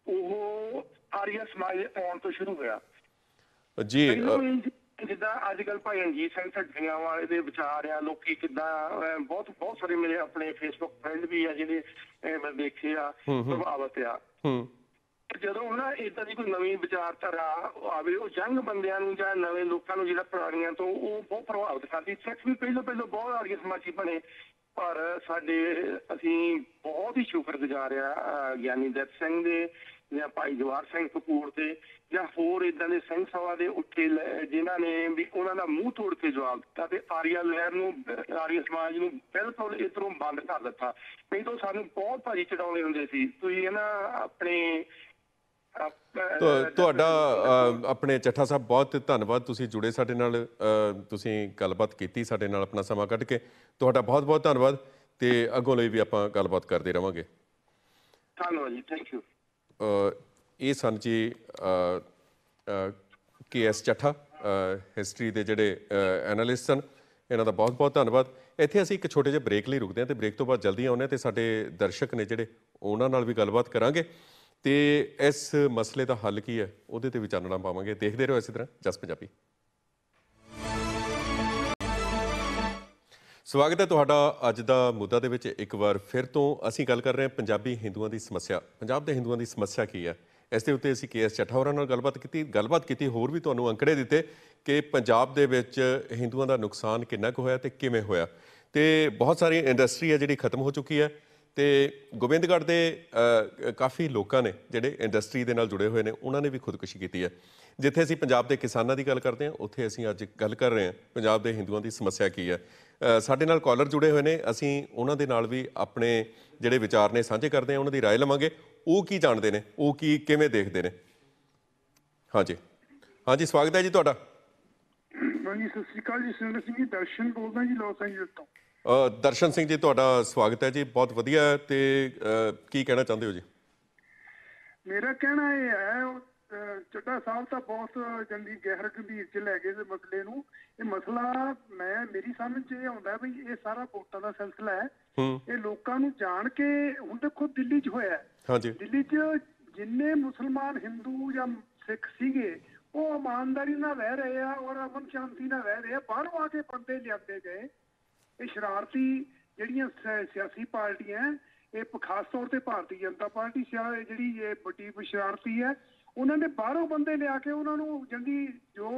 ਉਹ ਆਰੀਆ ਸਮਾਜ ਦੇ ਆਉਣ ਤੋਂ ਸ਼ੁਰੂ ਹੋਇਆ। ਜੀ ਵੀ ਜਿੱਦਾਂ ਅੱਜ ਕੱਲ ਭਾਈ ਰਣਜੀਤ ਸਿੰਘ ਢੱਡੀਆਂ ਵਾਲੇ ਦੇ ਵਿਚਾਰ ਆ ਲੋਕੀ ਕਿੱਦਾਂ ਅਹ, ਬਹੁਤ ਬਹੁਤ ਸਾਰੇ ਮੇਰੇ ਆਪਣੇ ਫੇਸਬੁੱਕ ਫਰੈਂਡ ਵੀ ਆ ਜਿਹੜੇ ਅਹ, ਮੈਂ ਦੇਖੇ ਆ ਪ੍ਰਭਾਵਿਤ ਆ। ਹੂੰ। ਜਦੋਂ ਨਾ ਇਦਾਂ ਦੀ ਕੋਈ ਨਵੀਂ ਵਿਚਾਰਧਾਰਾ ਆਵੇ ਉਹ ਜੰਗ ਬੰਦਿਆਂ ਨੂੰ ਜਾਂ ਨਵੇਂ ਲੋਕਾਂ ਨੂੰ ਜਿਹੜਾ ਪੁਰਾਣੀਆਂ ਤੋਂ ਉਹ ਬਹੁਤ ਪ੍ਰਭਾਵਿਤ ਕਰਦੀ। ਸਿੱਖ ਵੀ ਪਹਿਲਾਂ ਪਹਿਲਾਂ ਬਹੁਤ ਆਰੀਆ ਸਮਾਜੀ ਬਣੇ ਪਰ ਸਾਡੇ ਅਸੀਂ ਬਹੁਤ ਹੀ ਸ਼ੁਕਰਗੁਜ਼ਾਰ ਆ ਅਹ, ਗਿਆਨੀ ਦੱਤ ਸਿੰਘ ਦੇ ਜਾਂ ਭਾਈ ਜਵਾਰ ਸਿੰਘ ਕਪੂਰ ਦੇ ਜਾਂ ਹੋਰ ਇਦਾਂ ਦੇ ਸਿੰਘ ਸਭਾ ਦੇ ਲੈ- ਜਿਨ੍ਹਾਂ ਨੇ ਵੀ ਉਹਨਾਂ ਦਾ ਮੂੰਹ ਤੋੜ ਕੇ ਜਵਾਬ ਦਿੱਤਾ ਤੇ ਆਰੀਆ ਲਹਿਰ ਨੂੰ ਆਰੀਆ ਸਮਾਜ ਨੂੰ ਬਿਲਕੁਲ ਇਧਰੋਂ ਬੰਦ ਕਰ ਦਿੱਤਾ। ਨਹੀਂ ਤਾਂ ਸਾਨੂੰ ਬਹੁਤ ਭਾਰੀ ਚੜਾਉਂਦੇ ਹੁੰਦੇ ਸੀ। ਤੁਸੀਂ ਨਾ ਆਪਣੇ ਤੁਹਾਡਾ ਆਪਣੇ ਚੱਠਾ ਸਾਹਿਬ ਬਹੁਤ ਧੰਨਵਾਦ। ਤੁਸੀਂ ਜੁੜੇ ਸਾਡੇ ਨਾਲ ਤੁਸੀਂ ਗੱਲਬਾਤ ਕੀਤੀ ਸਾਡੇ ਨਾਲ ਆਪਣਾ ਸਮਾਂ ਕੱਢ ਕੇ। ਤੁਹਾਡਾ ਬਹੁਤ ਬਹੁਤ ਧੰਨਵਾਦ ਤੇ ਅੱਗੋਂ ਲਈ ਵੀ ਆਪਾਂ ਗੱਲਬਾਤ ਕਰਦੇ ਰਵਾਂਗੇ। ਧੰਨਵਾਦ ਜੀ ਥੈਂਕ ਯੂ ਇਹ ਸਨ ਜੀ ਕੇ ਐਸ ਚੱਠਾ ਹਿਸਟਰੀ ਦੇ ਜਿਹੜੇ ਐਨਾਲਿਸਟ ਸਨ। ਇਹਨਾਂ ਦਾ ਬਹੁਤ ਬਹੁਤ ਧੰਨਵਾਦ। ਇੱਥੇ ਅਸੀਂ ਇੱਕ ਛੋਟੇ ਜਿਹੇ ਬ੍ਰੇਕ ਲਈ ਰੁਕਦੇ ਹਾਂ ਤੇ ਬ੍ਰੇਕ ਤੋਂ ਬਾਅਦ ਜਲਦੀ ਆਉਂਦੇ ਹਾਂ ਤੇ ਸਾਡੇ ਦਰਸ਼ਕ ਨੇ ਜਿਹੜੇ ਉਹਨਾਂ ਨਾਲ ਵੀ ਗੱਲਬਾਤ ਕਰਾਂਗੇ। ਤੇ ਇਸ ਮਸਲੇ ਦਾ ਹੱਲ ਕੀ ਹੈ, ਉਹਦੇ ਤੇ ਵੀ ਚਾਨਣਾ ਪਾਵਾਂਗੇ। ਦੇਖਦੇ ਰਹੋ ਇਸੇ ਤਰ੍ਹਾਂ ਜਸ ਪੰਜਾਬੀ। ਸਵਾਗਤ ਹੈ ਤੁਹਾਡਾ ਅੱਜ ਦਾ ਮੁੱਦਾ ਦੇ ਵਿੱਚ ਇੱਕ ਵਾਰ ਫਿਰ ਤੋਂ ਅਸੀਂ ਗੱਲ ਕਰ ਰਹੇ ਹਾਂ ਪੰਜਾਬੀ ਹਿੰਦੂਆਂ ਦੀ ਸਮੱਸਿਆ। ਪੰਜਾਬ ਦੇ ਹਿੰਦੂਆਂ ਦੀ ਸਮੱਸਿਆ ਕੀ ਹੈ? ਇਸ ਦੇ ਉੱਤੇ ਅਸੀਂ ਕੇਐਸ ਚੱਠਾ ਹੋਰਾਂ ਨਾਲ ਗੱਲਬਾਤ ਕੀਤੀ ਗੱਲਬਾਤ ਕੀਤੀ, ਹੋਰ ਵੀ ਤੁਹਾਨੂੰ ਅੰਕੜੇ ਦਿੱਤੇ ਕਿ ਪੰਜਾਬ ਦੇ ਵਿੱਚ ਹਿੰਦੂਆਂ ਦਾ ਨੁਕਸਾਨ ਕਿੰਨਾ ਕੁ ਹੋਇਆ ਤੇ ਕਿਵੇਂ ਹੋਇਆ। ਤੇ ਬਹੁਤ ਸਾਰੀ ਇੰਡਸਟਰੀ ਹੈ ਜਿਹੜੀ ਖਤਮ ਹੋ ਚੁੱਕੀ ਹੈ ਤੇ ਗੋਬਿੰਦਗੜ੍ਹ ਦੇ ਕਾਫੀ ਲੋਕਾਂ ਨੇ ਜਿਹੜੇ ਇੰਡਸਟਰੀ ਦੇ ਨਾਲ ਜੁੜੇ ਹੋਏ ਨੇ, ਉਹਨਾਂ ਨੇ ਵੀ ਖੁਦਕੁਸ਼ੀ ਕੀਤੀ ਹੈ। ਜਿੱਥੇ ਅਸੀਂ ਪੰਜਾਬ ਦੇ ਕਿਸਾਨਾਂ ਦੀ ਗੱਲ ਕਰਦੇ ਹਾਂ, ਉੱਥੇ ਅਸੀਂ ਅੱਜ ਗੱਲ ਕਰ ਰਹੇ ਹਾਂ, ਪੰਜਾਬ ਦੇ ਹਿੰਦੂਆਂ ਦੀ ਸਮੱਸਿਆ ਕੀ ਹੈ। ਸਾਡੇ ਨਾਲ ਕਾਲਰ ਜੁੜੇ ਹੋਏ ਨੇ ਅਸੀਂ ਉਹਨਾਂ ਦੇ ਨਾਲ ਵੀ ਆਪਣੇ ਜਿਹੜੇ ਵਿਚਾਰ ਨੇ ਸਾਂਝੇ ਕਰਦੇ ਹਾਂ ਉਹਨਾਂ ਦੀ رائے ਲਵਾਂਗੇ ਉਹ ਕੀ ਜਾਣਦੇ ਨੇ ਉਹ ਕੀ ਕਿਵੇਂ ਦੇਖਦੇ ਨੇ ਹਾਂਜੀ ਹਾਂਜੀ ਸਵਾਗਤ ਹੈ ਜੀ ਤੁਹਾਡਾ ਹਾਂਜੀ ਸਤਿ ਸ਼੍ਰੀ ਅਕਾਲ ਜੀ ਸੁਰਿੰਦਰ ਸਿੰਘ ਜੀ ਦਰਸ਼ਨ ਬੋਲਦਾ ਜੀ ਲਾਸ ਐਂਜਲਸ ਤੋਂ ਅ, ਦਰਸ਼ਨ ਸਿੰਘ ਜੀ ਤੁਹਾਡਾ ਸਵਾਗਤ ਹੈ ਜੀ ਬਹੁਤ ਵਧੀਆ ਹੈ ਤੇ ਅ, ਕੀ ਕਹਿਣਾ ਚਾਹੁੰਦੇ ਹੋ ਜੀ ਮੇਰਾ ਕਹਿਣਾ ਇਹ ਹੈ ਉਹ, ਅਹ, ਚੱਡਾ ਸਾਹਿਬ ਤਾਂ ਬਹੁਤ ਜੰਗੀ ਗਹਿਰ ਗੰਭੀਰ ਚ ਲੈ ਗਏ ਇਸ ਮਸਲੇ ਨੂੰ। ਇਹ ਮਸਲਾ ਮੈਂ ਮੇਰੀ ਸਮਝ ਚ ਇਹ ਆਉਂਦਾ ਵੀ ਇਹ ਸਾਰਾ ਵੋਟਾਂ ਦਾ ਸਿਲਸਿਲਾ ਹੈ। ਇਹ ਲੋਕਾਂ ਨੂੰ ਜਾਣ ਕੇ ਹੁਣ ਦੇਖੋ ਦਿੱਲੀ 'ਚ ਹੋਇਆ। ਹਾਂਜੀ। ਦਿੱਲੀ 'ਚ ਜਿੰਨੇ ਮੁਸਲਮਾਨ ਹਿੰਦੂ ਜਾਂ ਸਿੱਖ ਸੀਗੇ ਉਹ ਇਮਾਨਦਾਰੀ ਨਾਲ ਰਹਿ ਰਹੇ ਆ ਔਰ ਅਮਨ ਸ਼ਾਂਤੀ ਨਾਲ ਰਹਿ ਰਹੇ ਆ। ਬਾਹਰੋਂ ਆ ਕੇ ਬੰਦੇ ਲਿਆਂਦੇ ਗਏ। ਇਹ ਸ਼ਰਾਰਤੀ ਜਿਹੜੀਆਂ ਸਿਆਸੀ ਪਾਰਟੀਆਂ ਇਹ ਖਾਸ ਤੌਰ ਤੇ ਭਾਰਤੀ ਜਨਤਾ ਪਾਰਟੀ ਜਿਹੜੀ ਇਹ ਵੱਡੀ ਸ਼ਰਾਰਤੀ ਹੈ ਉਹਨਾਂ ਨੇ ਬਾਹਰੋਂ ਬੰਦੇ ਲਿਆ ਕੇ ਉਹਨਾਂ ਨੂੰ ਜੰਗੀ ਜੋ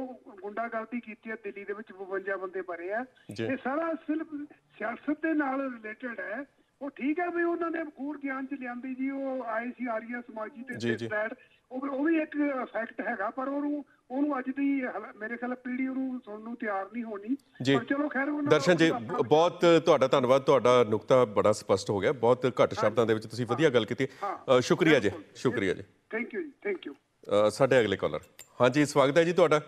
ਗੁੰਡਾਗਰਦੀ ਕੀਤੀ ਹੈ ਦਿੱਲੀ ਦੇ ਵਿੱਚ 52 ਬੰਦੇ ਮਰੇ ਆ। ਇਹ ਸਾਰਾ ਸਿਰਫ ਸਿਆਸਤ ਦੇ ਨਾਲ ਰਿਲੇਟਡ ਹੈ। ਉਹ ਠੀਕ ਹੈ ਵੀ ਉਹਨਾਂ ਨੇ ਗੂੜ ਗਿਆਨ ਚ ਲਿਆਂਦੀ ਜੀ ਉਹ ਆਏ ਸੀ ਆਰੀਆ ਸਮਾਜੀ ਤੇ। ਸਟੈਟ ਉਹ ਉਹ ਵੀ ਇੱਕ ਫੈਕਟ ਹੈਗਾ ਪਰ ਉਹਨੂੰ ਉਹਨੂੰ ਅੱਜ ਦੀ ਮੇਰੇ ਖਿਆਲ ਪੀੜ੍ਹੀ ਉਹਨੂੰ ਸੁਣਨ ਨੂੰ ਤਿਆਰ ਨਹੀਂ ਹੋਣੀ। ਪਰ ਚਲੋ ਖੈਰ ਉਹਨਾਂ ਦਰਸ਼ਨ ਜੀ ਬਹੁਤ ਤੁਹਾਡਾ ਧੰਨਵਾਦ ਤੁਹਾਡਾ ਨੁਕਤਾ ਬੜਾ ਸਪਸ਼ਟ ਹੋ ਗਿਆ। ਬਹੁਤ ਘੱਟ ਸ਼ਬਦਾਂ ਦੇ ਵਿੱਚ ਤੁਸੀਂ ਵਧੀਆ ਗੱਲ ਕੀਤੀ। ਸ਼ੁਕਰੀਆ ਜੀ ਸ਼ੁਕਰੀਆ ਜੀ। ਥੈਂਕ ਯੂ ਜੀ ਥੈਂਕ ਯੂ ਸਾਡੇ ਅਗਲੇ ਕਾਲਰ ਹਾਂਜੀ ਸਵਾਗਤ ਹੈ ਜੀ ਤੁਹਾਡਾ।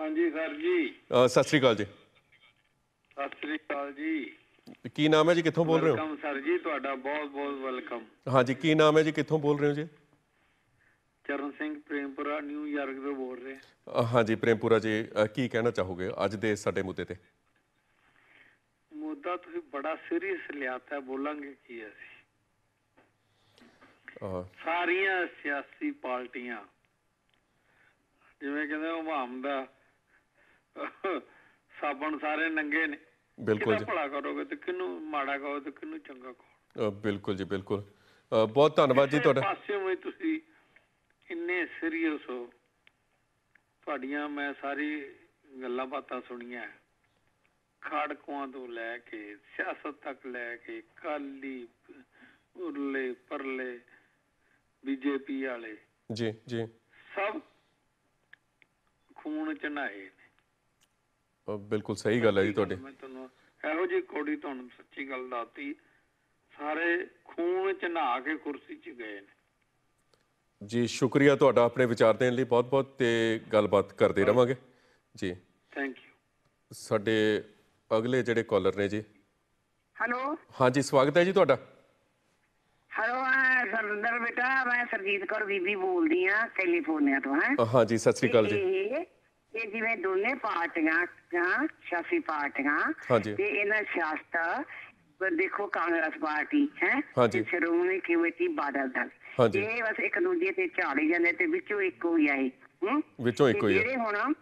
ਹਾਂਜੀ ਸਰ ਜੀ। ਸਤਿ ਸ੍ਰੀ ਅਕਾਲ ਜੀ। ਸਤਿ ਸ੍ਰੀ ਅਕਾਲ ਜੀ। ਕੀ ਨਾਮ ਹੈ ਜੀ? ਕਿੱਥੋਂ ਬੋਲ ਰਹੇ ਹੋ? ਵੈਲਕਮ ਸਰ ਜੀ ਤੁਹਾਡਾ ਬਹੁਤ ਬਹੁਤ ਵੈਲਕਮ। ਹਾਂਜੀ ਕੀ ਨਾਮ ਹੈ ਜੀ? ਕਿੱਥੋਂ ਬੋਲ ਰਹੇ ਹੋ ਜੀ? ਚਰਨ ਸਿੰਘ ਪ੍ਰੇਮਪੁਰਾ ਨਿਊਯਾਰਕ ਤੋਂ ਬੋਲ ਰਹੇ ਹਾਂਜੀ ਪ੍ਰੇਮਪੁਰਾ ਜੀ ਕੀ ਕਹਿਣਾ ਚਾਹੋਗੇ ਅੱਜ ਦੇ ਸਾਡੇ ਮੁੱਦੇ ਤੇ? ਮੁੱਦਾ ਤੁਸੀਂ ਬੜਾ ਸੀਰੀਅਸ ਲਿਆਤਾ ਬੋਲਾਂਗੇ ਕੀ ਅਸੀਂ। ਸਾਰੀਆਂ ਸਿਆਸੀ ਪਾਰਟੀਆਂ ਜਿਵੇਂ ਕਹਿੰਦੇ ਉਹ ਹਮਾਮ ਦਾ ਸਾਬਣ ਸਾਰੇ ਨੰਗੇ ਨੇ। ਬਿਲਕੁਲ ਜੀ। ਭਲਾ ਕਰੋਗੇ ਤੇ ਕਿਹਨੂੰ ਮਾੜਾ ਕਹੋ ਤੇ ਕਿਹਨੂੰ ਚੰਗਾ ਕਹੋ? ਬਿਲਕੁਲ ਜੀ ਬਿਲਕੁਲ। ਬਹੁਤ ਧੰਨਵਾਦ ਜੀ ਤੁਹਾਡਾ। ਪਾਸੇ ਵਿੱਚ ਤੁਸੀਂ ਇੰਨੇ ਸੀਰੀਅਸ ਹੋ। ਤੁਹਾਡੀਆਂ ਮੈਂ ਸਾਰੀ ਗੱਲਾਂ ਬਾਤਾਂ ਸੁਣੀਆਂ। ਖਾੜਕੂਆਂ ਤੋਂ ਲੈ ਕੇ ਸਿਆਸਤ ਤੱਕ ਲੈ ਕੇ ਕਾਲੀ ਉਰਲੇ ਪਰਲੇ ਬੀਜੇਪੀ ਵਾਲੇ। ਜੀ ਜੀ। ਸਭ ਖੂਨ ਚ ਨਹਾਏ ਨੇ ਬਿਲਕੁਲ ਸਹੀ ਗੱਲ ਹੈ ਜੀ ਤੁਹਾਡੀ। ਮੈਂ ਤੁਹਾਨੂੰ ਇਹੋ ਜਿਹੀ ਕੋੜੀ ਤੁਹਾਨੂੰ ਸੱਚੀ ਗੱਲ ਦੱਸਤੀ ਸਾਰੇ ਖੂਨ ਚ ਨਹਾ ਕੇ ਕੁਰਸੀ 'ਚ ਗਏ ਨੇ। ਜੀ ਸ਼ੁਕਰੀਆ ਤੁਹਾਡਾ ਆਪਣੇ ਵਿਚਾਰ ਦੇਣ ਲਈ ਬਹੁਤ ਬਹੁਤ ਤੇ ਗੱਲਬਾਤ ਕਰਦੇ ਰਵਾਂਗੇ। ਜੀ। ਥੈਂਕ ਯੂ ਸਾਡੇ ਅਗਲੇ ਜਿਹੜੇ ਕਾਲਰ ਨੇ ਜੀ। ਹੈਲੋ ਹਾਂਜੀ ਸਵਾਗਤ ਹੈ ਜੀ ਤੁਹਾਡਾ। ਹੈਲੋ ਮੈਂ ਸਰਵਿੰਦਰ ਬੇਟਾ ਮੈਂ ਸਰਜੀਤ ਕੌਰ ਬੀਬੀ ਬੋਲਦੀ ਆ ਕੈਲੀਫੋਰਨੀਆ ਤੋਂ ਹੈ ਹਾਂਜੀ ਸਤਿ ਸ੍ਰੀ ਅਕਾਲ ਜੀ ਇਹ ਜਿਵੇਂ ਦੋਨੇ ਪਾਰਟੀਆਂ ਜਾਂ ਸਿਆਸੀ ਪਾਰਟੀਆਂ। ਤੇ ਇਹਨਾਂ ਸਿਆਸਤ ਪਰ ਦੇਖੋ ਕਾਂਗਰਸ ਪਾਰਟੀ ਹੈ ਹਾਂਜੀ। ਸ਼੍ਰੋਮਣੀ ਕਮੇਟੀ ਬਾਦਲ ਦਲ। ਇਹ ਬਸ ਇੱਕ ਦੂਜੇ ਤੇ ਝਾੜੀ ਜਾਂਦੇ ਤੇ ਵਿੱਚੋਂ ਇੱਕੋ ਹੀ ਆਏ ਵਿੱਚੋਂ ਇੱਕੋ ਹੀ। ਤੇ ਜਿਹੜੇ ਹੁਣ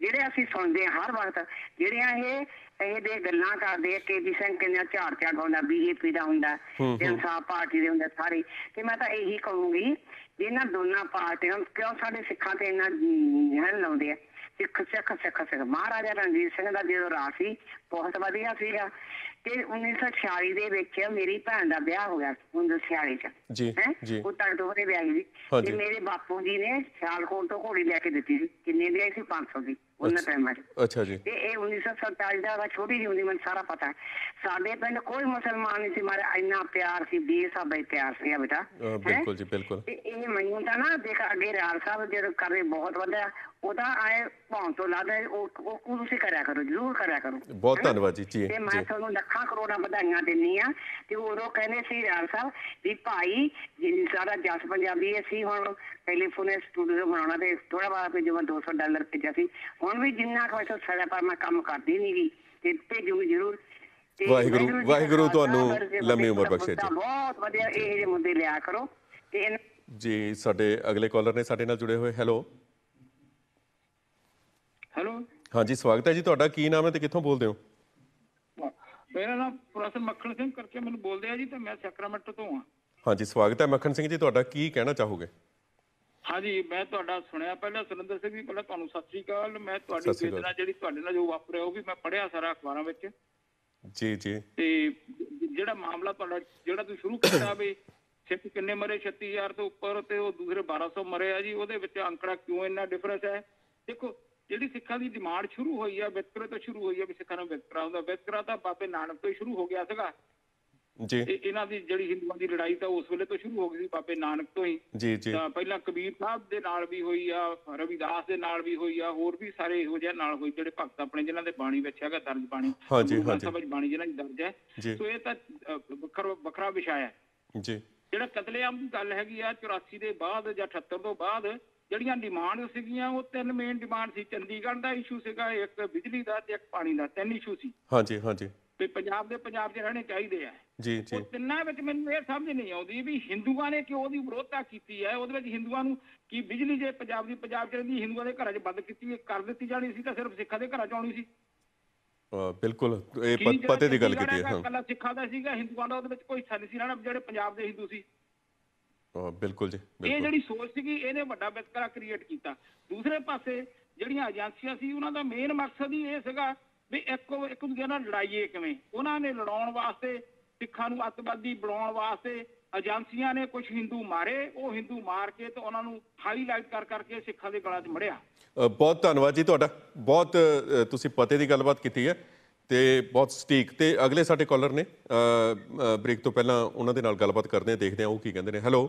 ਜਿਹੜੇ ਅਸੀਂ ਸੁਣਦੇ ਹਾਂ ਹਰ ਵਕਤ ਜਿਹੜੀਆਂ ਇਹ ਇਹ ਦੇ ਗੱਲਾਂ ਕਰਦੇ ਆ ਕੇਜੀ ਸਿੰਘ ਕਿੰਨਾ ਝਾੜ ਝਾੜ ਹੁੰਦਾ ਬੀਜੇਪੀ ਦਾ ਹੁੰਦਾ ਤੇ ਇਨਸਾਫ ਪਾਰਟੀ ਦੇ ਹੁੰਦੇ ਸਾਰੇ। ਤੇ ਮੈਂ ਤਾਂ ਇਹੀ ਕਹੂੰਗੀ ਇਹਨਾਂ ਦੋਨਾਂ ਪਾਰਟੀਆਂ ਕਿਉਂ ਸਾਡੇ ਸਿੱਖਾਂ ਤੇ ਇੰਨਾ ਜਹਿਲ ਲਾਉਂਦੇ ਆ? ਸਿੱਖ ਸਿੱਖ ਸਿੱਖ ਸਿੱਖ। ਮਹਾਰਾਜਾ ਰਣਜੀਤ ਸਿੰਘ ਦਾ ਜਦੋਂ ਰਾਜ ਸੀ ਬਹੁਤ ਵਧੀਆ ਸੀਗਾ। ਤੇ 1946 ਦੇ ਵਿੱਚ ਮੇਰੀ ਭੈਣ ਦਾ ਵਿਆਹ ਹੋ ਗਿਆ 1946 ਚ। ਜੀ? ਜੀ। ਉਹ ਤੋਂ ਵਿਆਹ ਸੀ। ਤੇ ਮੇਰੇ ਬਾਪੂ ਜੀ ਨੇ ਸਿਆਲਕੋਟ ਤੋਂ ਘੋੜੀ ਲੈ ਕੇ ਦਿੱਤੀ ਸੀ। ਕਿੰਨੇ ਦੀ ਸੀ? 500 ਦੀ। ਉਹਨਾਂ ਟਾਈਮ ਵਿੱਚ ਅੱਛਾ ਜੀ। ਤੇ ਇਹ 1947 ਦਾ ਵਾ ਛੋਟੀ ਜਿਹੀ ਹੁੰਦੀ ਮੈਨੂੰ ਸਾਰਾ ਪਤਾ। ਸਾਡੇ ਪਿੰਡ ਕੋਈ ਮੁਸਲਮਾਨ ਨਹੀਂ ਸੀ ਮਾਰੇ ਇੰਨਾ ਪਿਆਰ ਸੀ ਬੇਸਾਬੇ ਪਿਆਰ ਸੀ ਬੇਟਾ? ਬਿਲਕੁਲ ਜੀ ਬਿਲਕੁਲ। ਇਹ ਮੈਨੂੰ ਤਾਂ ਨਾ ਦੇਖ ਅੱਗੇ ਰਾਲ ਸਾਹਿਬ ਜਦੋਂ ਕਰਦੇ ਬਹੁਤ ਵਧੀਆ ਉਹਦਾ ਆਏ ਭੌਂ ਤੋਂ ਲਾਦਾ ਉਹ ਉਹ ਤੁਸੀਂ ਕਰਿਆ ਕਰੋ ਜ਼ਰੂਰ ਕਰਿਆ ਕਰੋ ਬਹੁਤ? ਧੰਨਵਾਦ ਜੀ ਜੀ ਤੇ ਮੈਂ ਤੁਹਾਨੂੰ ਲੱਖਾਂ ਕਰੋੜਾਂ ਵਧਾਈਆਂ ਦਿੰਨੀ ਆ ਤੇ ਉਦੋਂ ਕਹਿੰਦੇ ਸੀ ਰਾਲ ਸਾਹਿਬ ਵੀ ਭਾਈ ਜੀ ਸਾਡਾ ਜਸ ਪੰਜਾਬੀ ਅਸੀਂ ਹੁਣ ਟੈਲੀਫੋਨ ਸਟੂਡੀਓ ਬਣਾਉਣਾ ਤੇ ਥੋੜਾ ਬਾਅਦ ਤੇ ਜਿਵੇਂ 200 ਡਾਲਰ ਭੇਜਿਆ ਸੀ ਹੁਣ ਵੀ ਜਿੰਨਾ ਕੁ ਵੈਸੇ ਸਜ਼ਾ ਪਰ ਮੈਂ ਕੰਮ ਕਰਦੀ ਨਹੀਂ ਗੀ ਤੇ ਭੇਜੂਗੀ ਜ਼ਰੂਰ ਵਾਹਿਗੁਰੂ- ਵਾਹਿਗੁਰੂ ਤੁਹਾਨੂੰ ਲੰਮੀ ਉਮਰ। ਬਖਸ਼ੇ ਜੀ। ਬਹੁਤ ਵਧੀਆ ਇਹ ਜਿਹੇ ਮੁੱਦੇ ਲਿਆ ਕਰੋ ਤੇ ਜੀ ਸਾਡੇ ਅਗਲੇ ਕਾਲਰ ਨੇ ਸਾਡੇ ਨਾਲ ਜੁੜੇ ਹੋਏ ਹੈਲੋ ਹੈਲੋ। ਹਾਂਜੀ ਸਵਾਗਤ ਹੈ ਜੀ ਤੁਹਾਡਾ। ਕੀ ਨਾਮ ਹੈ ਤੇ ਕਿੱਥੋਂ ਬੋਲਦੇ ਹੋ? ਮੇਰਾ ਨਾਮ ਪ੍ਰੋਫੈਸਰ ਮੱਖਣ ਸਿੰਘ ਕਰਕੇ ਮੈਨੂੰ ਬੋਲਦੇ ਆ ਜੀ ਤੇ ਮੈਂ ਸੈਕਰਾਮੈਂਟੋ ਤੋਂ ਆ ਹਾਂਜੀ ਸਵਾਗਤ ਹੈ ਮੱਖਣ ਸਿੰਘ ਜੀ। ਤੁਹਾਡਾ ਕੀ ਕਹਿਣਾ ਚਾਹੋਗੇ? ਹਾਂਜੀ ਮੈਂ ਤੁਹਾਡਾ ਸੁਣਿਆ ਪਹਿਲਾਂ ਸੁਰਿੰਦਰ ਸਿੰਘ ਜੀ ਪਹਿਲਾਂ ਤੁਹਾਨੂੰ ਸਤਿ ਸ੍ਰੀ ਅਕਾਲ। ਮੈਂ ਤੁਹਾਡੀ। ਵੇਦਨਾ ਜਿਹੜੀ ਤੁਹਾਡੇ ਨਾਲ ਜੋ ਵਾਪਰਿਆ ਉਹ ਵੀ ਮੈਂ ਪੜਿਆ ਸਾਰਾ ਅਖਬਾਰਾਂ ਵਿੱਚ। ਜੀ ਜੀ। ਤੇ ਜਿਹੜਾ ਮਾਮਲਾ ਤੁਹਾਡਾ ਜਿਹੜਾ ਤੁਸੀਂ ਸ਼ੁਰੂ ਕੀਤਾ ਵੀ ਸਿੱਖ ਕਿੰਨੇ ਮਰੇ? 36000 ਤੋਂ ਉੱਪਰ ਤੇ ਉਹ ਦੂਸਰੇ 1200 ਮਰੇ ਆ ਜੀ। ਉਹਦੇ ਵਿੱਚ ਅੰਕੜਾ ਕਿਉਂ ਇੰਨਾ ਡਿਫਰੈਂਸ ਹੈ? ਦੇਖੋ ਜਿਹੜੀ ਸਿੱਖਾਂ ਦੀ ਡਿਮਾਂਡ ਸ਼ੁਰੂ ਹੋਈ ਆ ਵਿਤਕਰੇ ਤੋਂ ਸ਼ੁਰੂ ਹੋਈ ਆ ਵੀ ਸਿੱਖਾਂ ਨੂੰ ਵਿਤਕਰਾ ਹੁੰਦਾ। ਵਿਤਕਰਾ ਤਾਂ ਬਾਬੇ ਨਾਨਕ ਤੋਂ ਸ਼ੁਰੂ ਹੋ ਗਿਆ ਸੀਗਾ। ਜੀ। ਇਹ ਇਹਨਾਂ ਦੀ ਜਿਹੜੀ ਹਿੰਦੂਆਂ ਦੀ ਲੜਾਈ ਤਾਂ ਉਸ ਵੇਲੇ ਤੋਂ ਸ਼ੁਰੂ ਹੋ ਗਈ ਸੀ ਬਾਬੇ ਨਾਨਕ ਤੋਂ ਹੀ। ਜੀ ਜੀ। ਤਾਂ ਪਹਿਲਾਂ ਕਬੀਰ ਸਾਹਿਬ ਦੇ ਨਾਲ ਵੀ ਹੋਈ ਆ ਰਵਿਦਾਸ ਦੇ ਨਾਲ ਵੀ ਹੋਈ ਆ ਹੋਰ ਵੀ ਸਾਰੇ ਇਹੋ ਜਿਹੇ ਨਾਲ ਹੋਈ ਜਿਹੜੇ ਭਗਤ ਆਪਣੇ ਜਿਨ੍ਹਾਂ ਦੇ ਬਾਣੀ ਵਿੱਚ ਹੈਗਾ ਦਰਜ ਬਾਣੀ। ਹਾਂਜੀ, ਹਾਂਜੀ। ਵਿੱਚ ਬਾਣੀ ਜਿਹਨਾਂ ਦੀ ਦਰਜ ਹੈ। ਸੋ ਇਹ ਤਾਂ ਵੱਖਰਾ ਵੱਖਰਾ ਵਿਸ਼ਾ ਹੈ। ਜੀ। ਜਿਹੜਾ ਕਤਲੇਆਮ ਦੀ ਗੱਲ ਹੈਗੀ ਆ 84 ਦੇ ਬਾਅਦ ਜਾਂ 78 ਤੋਂ ਬਾਅਦ ਜਿਹੜੀਆਂ ਡਿਮਾਂਡ ਸੀਗੀਆਂ ਉਹ ਤਿੰਨ ਮੇਨ ਡਿਮਾਂਡ ਸੀ। ਚੰਡੀਗੜ੍ਹ ਦਾ ਇਸ਼ੂ ਸੀਗਾ ਇੱਕ ਬਿਜਲੀ ਦਾ ਤੇ ਇੱਕ ਪਾਣੀ ਦਾ ਤਿੰਨ ਇਸ਼ੂ ਸੀ। ਹਾਂਜੀ ਹਾਂਜੀ। ਵੀ ਪੰਜਾਬ ਦੇ ਪੰਜਾਬ 'ਚ ਰਹਿਣੇ ਚਾਹੀਦੇ ਆ। ਜੀ ਜੀ। ਉਹ ਤਿੰਨਾਂ ਵਿੱਚ ਮੈਨੂੰ ਇਹ ਸਮਝ ਨਹੀਂ ਆਉਂਦੀ ਵੀ ਹਿੰਦੂਆਂ ਨੇ ਕਿਉਂ ਉਹਦੀ ਵਿਰੋਧਤਾ ਕੀਤੀ ਹੈ। ਉਹਦੇ ਵਿੱਚ ਹਿੰਦੂਆਂ ਨੂੰ ਕੀ ਬਿਜਲੀ ਜੇ ਪੰਜਾਬ ਦੀ ਪੰਜਾਬ ਚ ਰਹਿੰਦੀ ਹਿੰਦੂਆਂ ਦੇ ਘਰਾਂ 'ਚ ਬੰਦ ਕੀਤੀ ਹੈ, ਕਰ ਦਿੱਤੀ ਜਾਣੀ ਸੀ ਤਾਂ ਸਿਰਫ ਸਿੱਖਾਂ ਦੇ ਘਰਾਂ 'ਚ ਆਉਣੀ ਸੀ। ਬਿਲਕੁਲ। ਇਹ ਪਤੇ ਦੀ ਗੱਲ ਕੀਤੀ ਹੈ ਹਾਂ। ਸਿੱਖਾਂ ਦਾ ਸੀਗਾ ਹਿੰਦੂਆਂ ਦਾ ਉਹਦੇ ਵਿੱਚ ਕੋਈ ਹਿੱਸਾ ਨਹੀਂ ਸੀ ਰਹਿਣਾ ਜਿਹੜੇ ਪੰਜਾਬ ਦੇ ਹਿੰਦੂ ਸੀ। ਬਿਲਕੁਲ ਜੀ ਇਹ ਜਿਹੜੀ ਸੋਚ ਸੀਗੀ ਇਹਨੇ ਵੱਡਾ ਵਿਤਕਰਾ ਕ੍ਰੀਏਟ ਕੀਤਾ। ਦੂਸਰੇ ਪਾਸੇ ਜਿਹੜੀਆਂ ਏਜੰਸੀਆਂ ਸੀ ਉਹਨਾਂ ਦਾ ਮੇਨ ਮਕਸਦ ਹੀ ਇਹ ਸੀਗਾ ਵੀ ਇੱਕ ਇੱਕ ਦੂਜੇ ਨਾਲ ਲੜਾਈਏ ਕਿਵੇਂ। ਉਹਨਾਂ ਨੇ ਲੜਾਉਣ ਵਾਸਤੇ ਸਿੱਖਾਂ ਨੂੰ ਅੱਤਵਾਦੀ ਬਣਾਉਣ ਵਾਸਤੇ ਏਜੰਸੀਆਂ ਨੇ ਕੁਝ ਹਿੰਦੂ ਮਾਰੇ। ਉਹ ਹਿੰਦੂ ਮਾਰ ਕੇ ਤੇ ਉਹਨਾਂ ਨੂੰ ਹਾਈਲਾਈਟ ਕਰ ਕਰਕੇ ਸਿੱਖਾਂ ਦੇ ਗਲਾਂ 'ਚ ਮੜਿਆ। ਬਹੁਤ ਧੰਨਵਾਦ ਜੀ ਤੁਹਾਡਾ। ਬਹੁਤ ਤੁਸੀਂ ਪਤੇ ਦੀ ਗੱਲਬਾਤ ਕੀਤੀ ਹੈ ਤੇ ਬਹੁਤ ਸਟੀਕ। ਤੇ ਅਗਲੇ ਸਾਡੇ ਕਾਲਰ ਨੇ ਬ੍ਰੇਕ ਤੋਂ ਪਹਿਲਾਂ ਉਹਨਾਂ ਦੇ ਨਾਲ ਗੱਲਬਾਤ ਕਰਦੇ ਹਾਂ ਦੇਖਦੇ ਹਾਂ ਉਹ ਕੀ ਕਹਿੰਦੇ ਨੇ। ਹੈਲੋ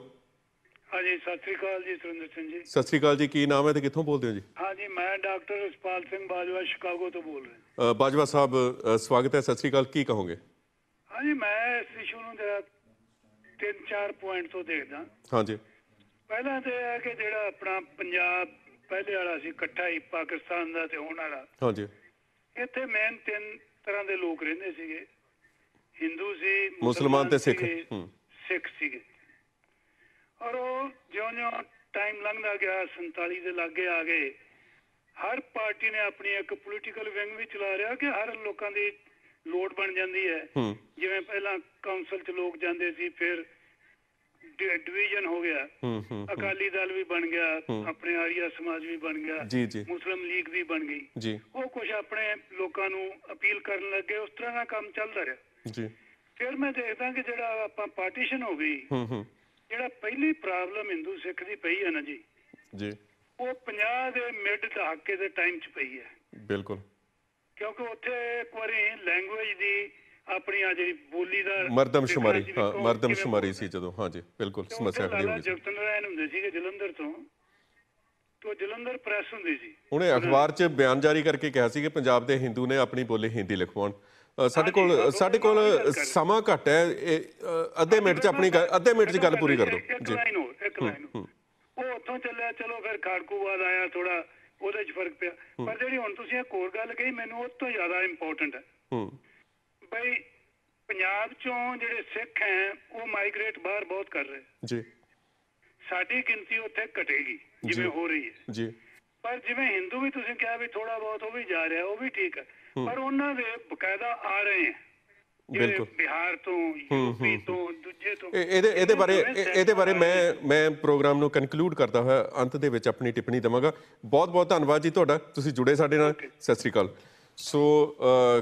ਹਾਂਜੀ ਸਤਿ ਸ੍ਰੀ ਅਕਾਲ ਜੀ ਸੁਰਿੰਦਰ ਸਿੰਘ ਜੀ। ਸਤਿ ਸ੍ਰੀ ਅਕਾਲ ਜੀ ਕੀ ਨਾਮ ਹੈ ਤੇ ਕਿੱਥੋਂ ਬੋਲਦੇ ਹੋ ਜੀ? ਹਾਂਜੀ ਮੈਂ ਡਾਕਟਰ ਰਸਪਾਲ ਸਿੰਘ ਬਾਜਵਾ ਸ਼ਿਕਾਗੋ ਤੋਂ ਬੋਲ ਰਿਹਾ। ਅ, ਬਾਜਵਾ ਸਾਹਿਬ ਅ, ਸਵਾਗਤ ਹੈ ਸਤਿ ਸ੍ਰੀ ਅਕਾਲ ਕੀ ਕਹੋਗੇ? ਹਾਂਜੀ ਮੈਂ ਇਸ ਇਸ਼ੂ ਨੂੰ ਜਰਾ ਤਿੰਨ ਚਾਰ ਪੁਆਇੰਟ ਤੋਂ ਦੇਖਦਾ। ਹਾਂਜੀ। ਪਹਿਲਾਂ ਤੇ ਹੈ ਕਿ ਜਿਹੜਾ ਆਪਣਾ ਪੰਜਾਬ ਪਹਿਲੇ ਵਾਲਾ ਸੀ ਇਕੱਠਾ ਹੀ ਪਾਕਿਸਤਾਨ ਦਾ ਤੇ ਹੁਣ ਵਾਲਾ। ਹਾਂਜੀ। ਇੱਥੇ ਮੇਨ ਤਿੰਨ ਤਰ੍ਹਾਂ ਦੇ ਲੋਕ ਰਹਿੰਦੇ ਸੀਗੇ। ਹਿੰਦੂ ਸੀ ਮੁਸਲਮਾਨ ਤੇ ਸਿੱਖ। ਹੂੰ। ਸਿੱਖ ਸੀਗੇ। ਔਰ ਉਹ ਜਿਉਂ-ਜਿਉਂ ਟਾਈਮ ਲੰਘਦਾ ਗਿਆ 47 ਦੇ ਲਾਗੇ ਆ ਗਏ। ਹਰ ਪਾਰਟੀ ਨੇ ਆਪਣੀ ਇੱਕ ਪੋਲੀਟੀਕਲ ਵਿੰਗ ਵੀ ਚਲਾ ਰਿਹਾ ਕਿ ਹਰ ਲੋਕਾਂ ਦੀ ਲੋੜ ਬਣ ਜਾਂਦੀ ਹੈ। ਜਿਵੇਂ ਪਹਿਲਾਂ ਕਾਉਂਸਲ 'ਚ ਲੋਕ ਜਾਂਦੇ ਸੀ ਫਿਰ ਡਿਵੀਜ਼ਨ ਹੋ ਗਿਆ। ਅਕਾਲੀ ਦਲ ਵੀ ਬਣ ਗਿਆ ਆਪਣੇ ਆਰੀਆ ਸਮਾਜ ਵੀ ਬਣ ਗਿਆ। ਮੁਸਲਿਮ ਲੀਗ ਵੀ ਬਣ ਗਈ। ਉਹ ਕੁਝ ਆਪਣੇ ਲੋਕਾਂ ਨੂੰ ਅਪੀਲ ਕਰਨ ਲੱਗੇ ਉਸ ਤਰ੍ਹਾਂ ਦਾ ਕੰਮ ਚੱਲਦਾ ਰਿਹਾ। ਜੀ। ਫਿਰ ਮੈਂ ਦੇਖਦਾ ਕਿ ਜਿਹੜਾ ਆਪਾਂ ਪਾਰਟੀਸ਼ਨ ਹੋ ਗਈ ਜਿਹੜਾ ਪਹਿਲੀ ਪ੍ਰੋਬਲਮ ਹਿੰਦੂ ਸਿੱਖ ਦੀ ਪਈ ਹੈ ਨਾ ਜੀ ਜੀ। ਉਹ 50 ਦੇ ਮਿਡ ਦਹਾਕੇ ਦੇ ਟਾਈਮ 'ਚ ਪਈ ਹੈ। ਬਿਲਕੁਲ। ਕਿਉਂਕਿ ਉੱਥੇ ਇੱਕ ਵਾਰੀ ਲੈਂਗੁਏਜ ਦੀ ਆਪਣੀ ਆ ਜਿਹੜੀ ਬੋਲੀ ਦਾ ਮਰਦਮਸ਼ੁਮਾਰੀ difference ਹਾਂ ਮਰਦਮਸ਼ੁਮਾਰੀ ਕਿਵੇਂ ਸੀ ਜਦੋਂ ਹਾਂਜੀ ਬਿਲਕੁਲ ਤੇ ਸਮੱਸਿਆ ਖੜੀ ਹੋ ਗਈ ਸੀ। ਜਗਤ ਨਾਰਾਇਣ ਹੁੰਦੇ ਸੀਗੇ ਜਲੰਧਰ ਤੋਂ ਤੋਂ ਜਲੰਧਰ ਪ੍ਰੈਸ ਹੁੰਦੀ ਸੀ। ਉਹਨੇ ਅਖਬਾਰ 'ਚ ਬਿਆਨ ਜਾਰੀ ਕਰਕੇ ਕਿਹਾ ਸੀ ਕਿ ਪੰਜਾਬ ਦੇ ਹਿੰਦੂ ਨੇ ਆਪਣੀ ਬੋਲੀ ਹਿੰਦੀ ਲਿਖਵਾਉਣ। ਸਾਡੇ ਕੋਲ ਸਾਡੇ ਕੋਲ ਸਮਾਂ ਘੱਟ ਹੈ ਅੱਧੇ ਮਿੰਟ 'ਚ ਆਪਣੀ ਅੱਧੇ ਮਿੰਟ 'ਚ ਗੱਲ ਪੂਰੀ ਕਰ ਦਿਓ। ਹੋਰ। ਉਹ ਉੱਥੋਂ ਚੱਲਿਆ ਚਲੋ ਫਿਰ ਖਾੜਕੂਵਾਦ ਆਇਆ ਥੋੜਾ ਉਹਦੇ 'ਚ ਫ਼ਰਕ ਪਿਆ। ਪਰ ਜਿਹੜੀ ਹੁਣ ਤੁਸੀਂ ਇੱਕ ਹੋਰ ਗੱਲ ਕਹੀ ਮੈਨੂੰ ਉਹ ਤੋਂ ਜ਼ਿਆਦਾ ਇੰਪੋਰਟੈਂਟ ਹੈ। ਹੂੰ। ਬਈ ਪੰਜਾਬ ਚੋਂ ਜਿਹੜੇ ਸਿੱਖ ਹੈ ਉਹ ਮਾਈਗ੍ਰੇਟ ਬਾਹਰ ਬਹੁਤ ਕਰ ਰਹੇ। ਜੀ। ਸਾਡੀ ਗਿਣਤੀ ਉੱਥੇ ਘਟੇਗੀ ਜਿਵੇਂ ਹੋ ਰਹੀ ਹੈ। ਜੀ। ਪਰ ਜਿਵੇਂ ਹਿੰਦੂ ਵੀ ਤੁਸੀਂ ਕਿਹਾ ਵੀ ਥੋੜਾ ਬਹੁਤ ਉਹ ਵੀ ਜਾ ਰਿਹਾ ਉਹ ਵੀ ਠੀਕ ਹੈ। ਪਰ ਉਹਨਾਂ ਦੇ ਬਕਾਇਦਾ ਆ ਰਹੇ ਹੈ ਬਿਲਕੁਲ। ਬਿਹਾਰ ਤੋਂ ਯੂਪੀ ਤੋਂ ਦੂਜੇ ਤੋਂ। ਇਹ- ਇਹਦੇ ਇਹਦੇ ਬਾਰੇ ਇਹਦੇ ਬਾਰੇ ਮੈਂ ਮੈਂ ਪ੍ਰੋਗਰਾਮ ਨੂੰ ਕਨਕਲੂਡ ਕਰਦਾ ਹੋਇਆ ਅੰਤ ਦੇ ਵਿੱਚ ਆਪਣੀ ਟਿੱਪਣੀ ਦਵਾਂਗਾ। ਬਹੁਤ ਬਹੁਤ ਧੰਨਵਾਦ ਜੀ ਤੁਹਾਡਾ। ਤੁਸੀਂ ਜੁੜੇ ਸਾਡੇ ਨਾਲ। ਸਤਿ ਸ੍ਰੀ ਅਕਾਲ। ਸੋ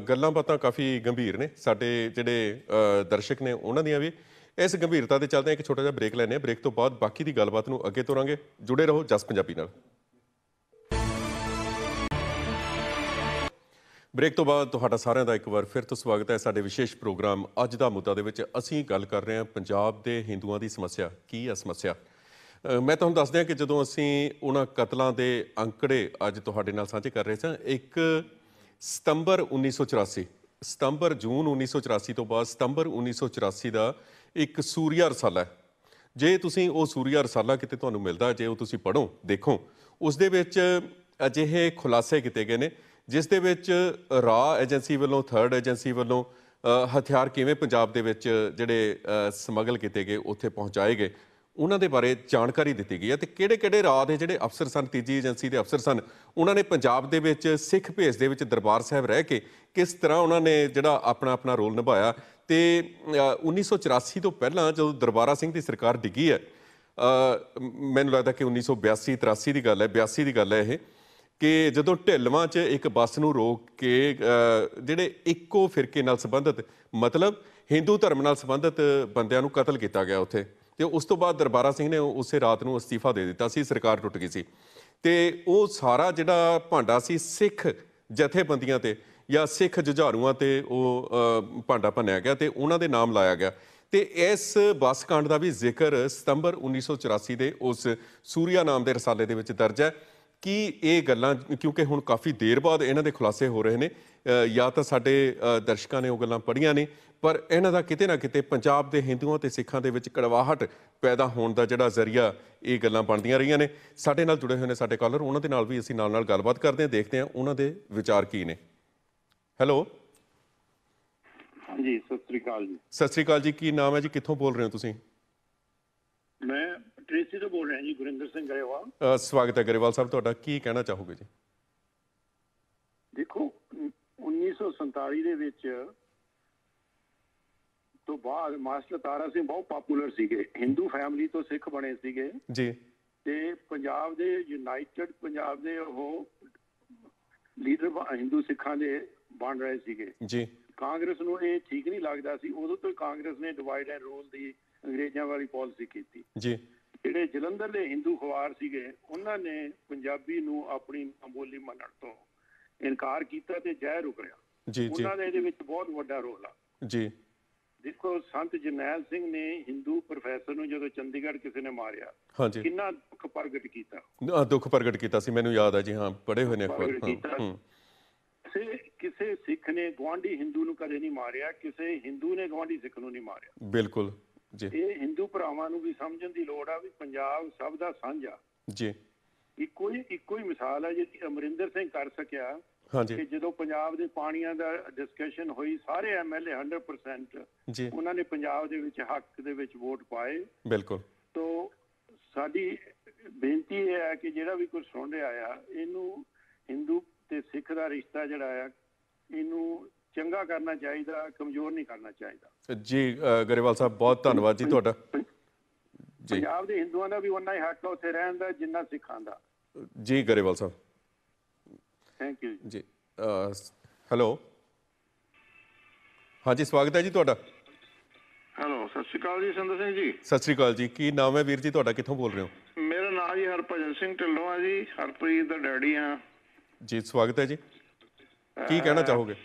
ਗੱਲਾਂ ਬਾਤਾਂ ਕਾਫੀ ਗੰਭੀਰ ਨੇ। ਸਾਡੇ ਜਿਹੜੇ ਦਰਸ਼ਕ ਨੇ ਉਹਨਾਂ ਦੀਆਂ ਵੀ। ਇਸ ਗੰਭੀਰਤਾ ਦੇ ਚੱਲਦੇ ਇੱਕ ਛੋਟਾ ਜਿਹਾ ਬ੍ਰੇਕ ਲੈਣੇ ਆ ਬ੍ਰੇਕ ਤੋਂ ਬਾਅਦ ਬਾਕੀ ਦੀ ਗੱਲਬਾਤ ਨੂੰ ਅੱਗੇ ਤੋਰਾਂਗੇ। ਜੁੜੇ ਰਹੋ ਜਸ ਪੰਜਾਬੀ ਨਾਲ। ਬ੍ਰੇਕ ਤੋਂ ਬਾਅਦ ਤੁਹਾਡਾ ਸਾਰਿਆਂ ਦਾ ਇੱਕ ਵਾਰ ਫਿਰ ਤੋਂ ਸਵਾਗਤ ਹੈ ਸਾਡੇ ਵਿਸ਼ੇਸ਼ ਪ੍ਰੋਗਰਾਮ ਅੱਜ ਦਾ ਮੁੱਦਾ ਦੇ ਵਿੱਚ। ਅਸੀਂ ਗੱਲ ਕਰ ਰਹੇ ਹਾਂ ਪੰਜਾਬ ਦੇ ਹਿੰਦੂਆਂ ਦੀ ਸਮੱਸਿਆ, ਕੀ ਹੈ ਸਮੱਸਿਆ? ਮੈਂ ਤੁਹਾਨੂੰ ਦੱਸ ਦਿਆਂ ਕਿ ਜਦੋਂ ਅਸੀਂ ਉਹਨਾਂ ਕਤਲਾਂ ਦੇ ਅੰਕੜੇ ਅੱਜ ਤੁਹਾਡੇ ਨਾਲ ਸਾਂਝੇ ਕਰ ਰਹੇ ਸਾਂ, ਇੱਕ ਸਤੰਬਰ 1984 ਸਤੰਬਰ ਜੂਨ 1984 ਤੋਂ ਬਾਅਦ ਸਤੰਬਰ 1984 ਦਾ ਇੱਕ ਸੂਰਿਆ ਰਸਾਲਾ ਹੈ। ਜੇ ਤੁਸੀਂ ਉਹ ਸੂਰਿਆ ਰਸਾਲਾ ਕਿਤੇ ਤੁਹਾਨੂੰ ਮਿਲਦਾ, ਜੇ ਉਹ ਤੁਸੀਂ ਪੜ੍ਹੋ, ਦੇਖੋ, ਉਸ ਦੇ ਵਿੱਚ ਅਜਿਹੇ ਖੁਲਾਸੇ ਕੀਤੇ ਗਏ ਨੇ ਜਿਸ ਦੇ ਵਿੱਚ ਰਾ ਏਜੰਸੀ ਵੱਲੋਂ ਥਰਡ ਏਜੰਸੀ ਵੱਲੋਂ ਹਥਿਆਰ ਕਿਵੇਂ ਪੰਜਾਬ ਦੇ ਵਿੱਚ ਜਿਹੜੇ ਸਮਗਲ ਕੀਤੇ ਗਏ ਉੱਥੇ ਪਹੁੰਚਾਏ ਗਏ ਉਹਨਾਂ ਦੇ ਬਾਰੇ ਜਾਣਕਾਰੀ ਦਿੱਤੀ ਗਈ ਹੈ ਤੇ ਕਿਹੜੇ-ਕਿਹੜੇ ਰਾਹ ਦੇ ਜਿਹੜੇ ਅਫਸਰ ਸਨ ਤੀਜੀ ਏਜੰਸੀ ਦੇ ਅਫਸਰ ਸਨ ਉਹਨਾਂ ਨੇ ਪੰਜਾਬ ਦੇ ਵਿੱਚ ਸਿੱਖ ਭੇਸ ਦੇ ਵਿੱਚ ਦਰਬਾਰ ਸਾਹਿਬ ਰਹਿ ਕੇ ਕਿਸ ਤਰ੍ਹਾਂ ਉਹਨਾਂ ਨੇ ਜਿਹੜਾ ਆਪਣਾ ਆਪਣਾ ਰੋਲ ਨਿਭਾਇਆ ਤੇ ਅ, 1984 ਤੋਂ ਪਹਿਲਾਂ ਜਦੋਂ ਦਰਬਾਰਾ ਸਿੰਘ ਦੀ ਸਰਕਾਰ ਡਿੱਗੀ ਹੈ ਮੈਨੂੰ ਲੱਗਦਾ ਕਿ 1982 83 ਦੀ ਗੱਲ ਹੈ 82 ਦੀ ਗੱਲ ਹੈ ਇਹ ਕਿ ਜਦੋਂ ਢਿੱਲਵਾਂ 'ਚ ਇੱਕ ਬੱਸ ਨੂੰ ਰੋਕ ਕੇ ਜਿਹੜੇ ਇੱਕੋ ਫਿਰਕੇ ਨਾਲ ਸੰਬੰਧਿਤ, ਮਤਲਬ ਹਿੰਦੂ ਧਰਮ ਨਾਲ ਸੰਬੰਧਿਤ ਬੰਦਿਆਂ ਨੂੰ ਕਤਲ ਕੀਤਾ ਗਿਆ ਉੱਥੇ, ਤੇ ਉਸ ਤੋਂ ਬਾਅਦ ਦਰਬਾਰਾ ਸਿੰਘ ਨੇ ਉਸੇ ਰਾਤ ਨੂੰ ਅਸਤੀਫਾ ਦੇ ਦਿੱਤਾ ਸੀ, ਸਰਕਾਰ ਟੁੱਟ ਗਈ ਸੀ। ਤੇ ਉਹ ਸਾਰਾ ਜਿਹੜਾ ਭਾਂਡਾ ਸੀ, ਸਿੱਖ ਜਥੇਬੰਦੀਆਂ ਤੇ ਜਾਂ ਸਿੱਖ ਜੁਝਾਰੂਆਂ ਤੇ ਉਹ ਭਾਂਡਾ ਭੰਨਿਆ ਗਿਆ ਤੇ ਉਹਨਾਂ ਦੇ ਨਾਮ ਲਾਇਆ ਗਿਆ। ਤੇ ਇਸ ਬੱਸ ਕਾਂਡ ਦਾ ਵੀ ਜ਼ਿਕਰ ਸਤੰਬਰ 1984 ਦੇ ਉਸ ਸੂਰਿਆ ਨਾਮ ਦੇ ਰਸਾਲੇ ਦੇ ਵਿੱਚ ਦਰਜ ਹੈ। ਕਿ ਇਹ ਗੱਲਾਂ ਕਿਉਂਕਿ ਹੁਣ ਕਾਫੀ ਦੇਰ ਬਾਅਦ ਇਹਨਾਂ ਦੇ ਖੁਲਾਸੇ ਹੋ ਰਹੇ ਨੇ ਜਾਂ ਤਾਂ ਸਾਡੇ ਦਰਸ਼ਕਾਂ ਨੇ ਉਹ ਗੱਲਾਂ ਪੜ੍ਹੀਆਂ ਨੇ ਪਰ ਇਹਨਾਂ ਦਾ ਕਿਤੇ ਨਾ ਕਿਤੇ ਪੰਜਾਬ ਦੇ ਹਿੰਦੂਆਂ ਤੇ ਸਿੱਖਾਂ ਦੇ ਵਿੱਚ ਕੜਵਾਹਟ ਪੈਦਾ ਹੋਣ ਦਾ ਜਿਹੜਾ ਜ਼ਰੀਆ ਇਹ ਗੱਲਾਂ ਬਣਦੀਆਂ ਰਹੀਆਂ ਨੇ। ਸਾਡੇ ਨਾਲ ਜੁੜੇ ਹੋਏ ਨੇ ਸਾਡੇ ਕਾਲਰ ਉਹਨਾਂ ਦੇ ਨਾਲ ਵੀ ਅਸੀਂ ਨਾਲ ਨਾਲ ਗੱਲਬਾਤ ਕਰਦੇ ਹਾਂ ਦੇਖਦੇ ਹਾਂ ਉਹਨਾਂ ਦੇ ਵਿਚਾਰ ਕੀ ਨੇ। ਹੈਲੋ? ਹਾਂਜੀ ਸਤਿ ਸ੍ਰੀ ਅਕਾਲ ਜੀ। ਸਤਿ ਸ੍ਰੀ ਅਕਾਲ ਜੀ ਕੀ ਨਾਮ ਹੈ ਜੀ? ਕਿੱਥੋਂ ਬੋਲ ਰਹੇ ਹੋ ਤੁਸੀਂ? ਮੈਂ ਟ੍ਰੇਸੀ ਤੋਂ ਬੋਲ ਰਿਹਾ ਜੀ ਗੁਰਿੰਦਰ ਸਿੰਘ ਗਰੇਵਾਲ। ਸਵਾਗਤ ਹੈ ਗਰੇਵਾਲ ਸਾਹਿਬ ਤੁਹਾਡਾ ਕੀ ਕਹਿਣਾ ਚਾਹੋਗੇ ਜੀ? ਦੇਖੋ ਉਨ- 1947 ਦੇ ਵਿੱਚ ਤੋਂ ਬਾਅਦ ਮਾਸਟਰ ਤਾਰਾ ਸਿੰਘ ਬਹੁਤ ਪਪੂਲਰ ਸੀਗੇ। ਹਿੰਦੂ ਫੈਮਿਲੀ ਤੋਂ ਸਿੱਖ ਬਣੇ ਸੀਗੇ। ਜੀ। ਤੇ ਪੰਜਾਬ ਦੇ ਯੂਨਾਈਟਿਡ ਪੰਜਾਬ ਦੇ ਉਹ ਲੀਡਰ ਹਿੰਦੂ ਸਿੱਖਾਂ ਦੇ ਬਣ ਰਹੇ ਸੀਗੇ। ਜੀ। ਕਾਂਗਰਸ ਨੂੰ ਇਹ ਠੀਕ ਨਹੀਂ ਲੱਗਦਾ ਸੀ। ਉਦੋਂ ਤੋਂ ਕਾਂਗਰਸ ਨੇ ਡਿਵਾਈਡ ਐਂਡ ਰੂਲ ਦੀ ਅੰਗਰੇਜ਼ਾਂ ਵਾਲੀ ਪਾਲਿਸੀ ਕੀਤੀ। ਜੀ। ਜਿਹੜੇ ਜਲੰਧਰ ਦੇ ਹਿੰਦੂ ਖਵਾਰ ਸੀਗੇ ਉਹਨਾਂ ਨੇ ਪੰਜਾਬੀ ਨੂੰ ਆਪਣੀ ਮਾਂ ਬੋਲੀ ਮੰਨਣ ਤੋਂ ਇਨਕਾਰ ਕੀਤਾ ਤੇ ਜ਼ਹਿਰ ਰੁਕਰਿਆ ਜੀ ਜੀ। ਉਹਨਾਂ ਦਾ ਇਹਦੇ ਵਿੱਚ ਬਹੁਤ ਵੱਡਾ ਰੋਲ ਆ। ਜੀ। ਦੇਖੋ ਸੰਤ ਜਰਨੈਲ ਸਿੰਘ ਨੇ ਹਿੰਦੂ ਪ੍ਰੋਫੈਸਰ ਨੂੰ ਜਦੋਂ ਚੰਡੀਗੜ੍ਹ ਕਿਸੇ ਨੇ ਮਾਰਿਆ ਹਾਂਜੀ। ਕਿੰਨਾ ਦੁੱਖ ਪ੍ਰਗਟ ਕੀਤਾ। ਦੁੱਖ ਪ੍ਰਗਟ ਕੀਤਾ ਸੀ ਮੈਨੂੰ ਯਾਦ ਹੈ ਜੀ ਹਾਂ ਪੜ੍ਹੇ ਹੋਏ ਨੇ ਅਖਬਾਰ। ਹੂੰ ਕਿਸੇ ਕਿਸੇ ਸਿੱਖ ਨੇ ਗਵਾਂਢੀ ਹਿੰਦੂ ਨੂੰ ਕਦੇ ਨਹੀਂ ਮਾਰਿਆ ਕਿਸੇ ਹਿੰਦੂ ਨੇ ਗਵਾਂਢੀ ਸਿੱਖ ਨੂੰ ਨਹੀਂ ਮਾਰਿਆ। ਬਿਲਕੁਲ। ਇਹ ਹਿੰਦੂ ਭਰਾਵਾਂ ਨੂੰ ਵੀ ਸਮਝਣ ਦੀ ਲੋੜ ਆ ਵੀ ਪੰਜਾਬ ਸਭ ਦਾ ਸਾਂਝਾ ਜੀ। ਇੱਕੋ ਹੀ ਇੱਕੋ ਹੀ ਮਿਸਾਲ ਹੈ ਜਿਹੜੀ ਅਮਰਿੰਦਰ ਸਿੰਘ ਕਰ ਸਕਿਆ ਕਿ ਜਦੋਂ ਪੰਜਾਬ ਦੇ ਪਾਣੀਆਂ ਦਾ ਡਿਸਕਸ਼ਨ ਹੋਈ ਸਾਰੇ ਐਮਐਲਏ 100% ਜੀ। ਉਹਨਾਂ ਨੇ ਪੰਜਾਬ ਦੇ ਵਿੱਚ ਹੱਕ ਦੇ ਵਿੱਚ ਵੋਟ ਪਾਏ। ਬਿਲਕੁਲ। ਤੋਂ ਸਾਡੀ ਬੇਨਤੀ ਇਹ ਹੈ ਕਿ ਜਿਹੜਾ ਵੀ ਕੁਝ ਸੁਣ ਰਿਹਾ ਆ ਇਹਨੂੰ ਹਿੰਦੂ ਤੇ ਸਿੱਖ ਦਾ ਰਿਸ਼ਤਾ ਜਿਹੜਾ ਆ ਇਹਨੂੰ ਚੰਗਾ ਕਰਨਾ ਚਾਹੀਦਾ ਕਮਜ਼ੋਰ ਨਹੀਂ ਕਰਨਾ ਚਾਹੀਦਾ। ਜੀ ਗਰੇਵਾਲ ਸਾਹਿਬ ਬਹੁਤ ਧੰਨਵਾਦ ਜੀ ਤੁਹਾਡਾ। ਜੀ। ਪੰਜਾਬ ਦੇ ਹਿੰਦੂਆਂ ਦਾ ਵੀ ਉਨਾ ਹੀ ਹੱਕ ਉੱਥੇ ਰਹਿਣ ਦਾ ਜਿੰਨਾ ਸਿੱਖਾਂ ਦਾ। ਜੀ ਗਰੇਵਾਲ ਸਾਹਿਬ। ਥੈਂਕ ਯੂ ਜੀ। ਹੈਲੋ। ਹਾਂਜੀ ਸਵਾਗਤ ਹੈ ਜੀ ਤੁਹਾਡਾ। ਹੈਲੋ ਸਤਿ ਸ਼੍ਰੀ ਅਕਾਲ ਜੀ ਸੰਦਰ ਸਿੰਘ ਜੀ। ਸਤਿ ਸ੍ਰੀ ਅਕਾਲ ਜੀ ਕੀ ਨਾਮ ਹੈ ਵੀਰ ਜੀ ਤੁਹਾਡਾ ਕਿੱਥੋਂ ਬੋਲ ਰਹੇ ਹੋ? ਮੇਰਾ ਨਾਮ ਜੀ ਹਰਭਜਨ ਸਿੰਘ ਢਿੱਲੋਂ ਆ ਜੀ ਹਰਪ੍ਰੀਤ ਦਾ ਡੈਡੀ ਆ। ਜੀ ਸਵਾਗਤ ਹੈ ਜੀ। ਕੀ ਕਹਿਣਾ ਚਾਹੋਗੇ?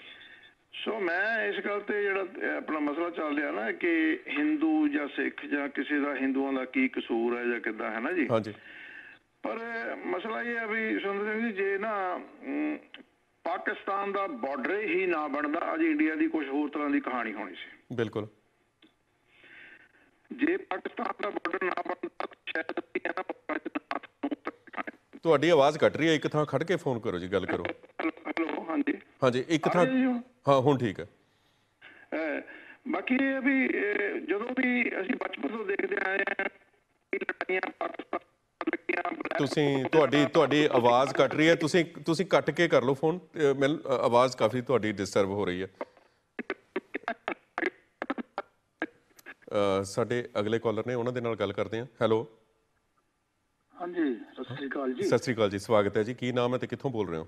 ਸੋ ਮੈਂ ਇਸ ਗੱਲ ਤੇ ਜਿਹੜਾ ਆਪਣਾ ਮਸਲਾ ਚੱਲ ਰਿਹਾ ਨਾ ਕਿ ਹਿੰਦੂ ਜਾਂ ਸਿੱਖ ਜਾਂ ਕਿਸੇ ਦਾ ਹਿੰਦੂਆਂ ਦਾ ਕੀ ਕਸੂਰ ਹੈ ਜਾਂ ਕਿੱਦਾਂ ਹੈ ਨਾ ਜੀ? ਹਾਂਜੀ। ਪਰ ਮਸਲਾ ਇਹ ਹੈ ਵੀ ਸੁੰਦਰ ਸਿੰਘ ਜੀ ਜੇ ਨਾ ਪਾਕਿਸਤਾਨ ਦਾ ਬਾਰਡਰ ਹੀ ਨਾ ਬਣਦਾ ਅੱਜ ਇੰਡੀਆ ਦੀ ਕੁਝ ਹੋਰ ਤਰ੍ਹਾਂ ਦੀ ਕਹਾਣੀ ਹੋਣੀ ਸੀ। ਬਿਲਕੁਲ। ਜੇ ਪਾਕਿਸਤਾਨ ਦਾ ਬਾਰਡਰ ਨਾ ਬਣਦਾ ਸ਼ਾਇਦ ਇਹਨਾਂ ਤੁਹਾਡੀ ਆਵਾਜ਼ ਕੱਟ ਰਹੀ ਹੈ ਇੱਕ ਥਾਂ ਖੜ ਕੇ ਫੋਨ ਕਰੋ ਜੀ ਗੱਲ ਕਰੋ। ਹੈਲੋ ਹਾਂਜੀ। ਹਾਂਜੀ ਇੱਕ ਥਾਂ ਹੈ ਹੁਣ? ਠੀਕ ਹੈ। ਬਾਕੀ ਇਹ ਵੀ ਜਦੋਂ ਵੀ ਅਸੀਂ ਬਚਪਨ ਤੋਂ ਦੇਖਦੇ ਆਏ ਹਾਂ ਕਿ ਲੜਾਈਆਂ ਪਾਕਿਸਤਾਨ ਲੱਗੀਆਂ ਤੁਸੀਂ ਤੁਹਾਡੀ ਤੁਹਾਡੀ ਆਵਾਜ਼ ਕੱਟ ਰਹੀ ਹੈ। ਤੁਸੀਂ ਤੁਸੀਂ ਕੱਟ ਕੇ ਕਰ ਲਓ ਫੋਨ। ਮੈਨੂੰ ਆਵਾਜ਼ ਕਾਫੀ ਤੁਹਾਡੀ ਡਿਸਟਰਬ ਹੋ ਰਹੀ ਹੈ। ਸਾਡੇ ਅਗਲੇ ਕਾਲਰ ਨੇ ਉਹਨਾਂ ਦੇ ਨਾਲ ਗੱਲ ਕਰਦੇ ਹਾਂ। ਹੈਲੋ ਹਾਂਜੀ ਸਤਿ ਸ੍ਰੀ ਅਕਾਲ ਜੀ। ਸਤਿ ਸ੍ਰੀ ਅਕਾਲ ਜੀ। ਸਵਾਗਤ ਹੈ ਜੀ। ਕੀ ਨਾਮ ਹੈ ਤੇ ਕਿੱਥੋਂ ਬੋਲ ਰਹੇ ਹੋ?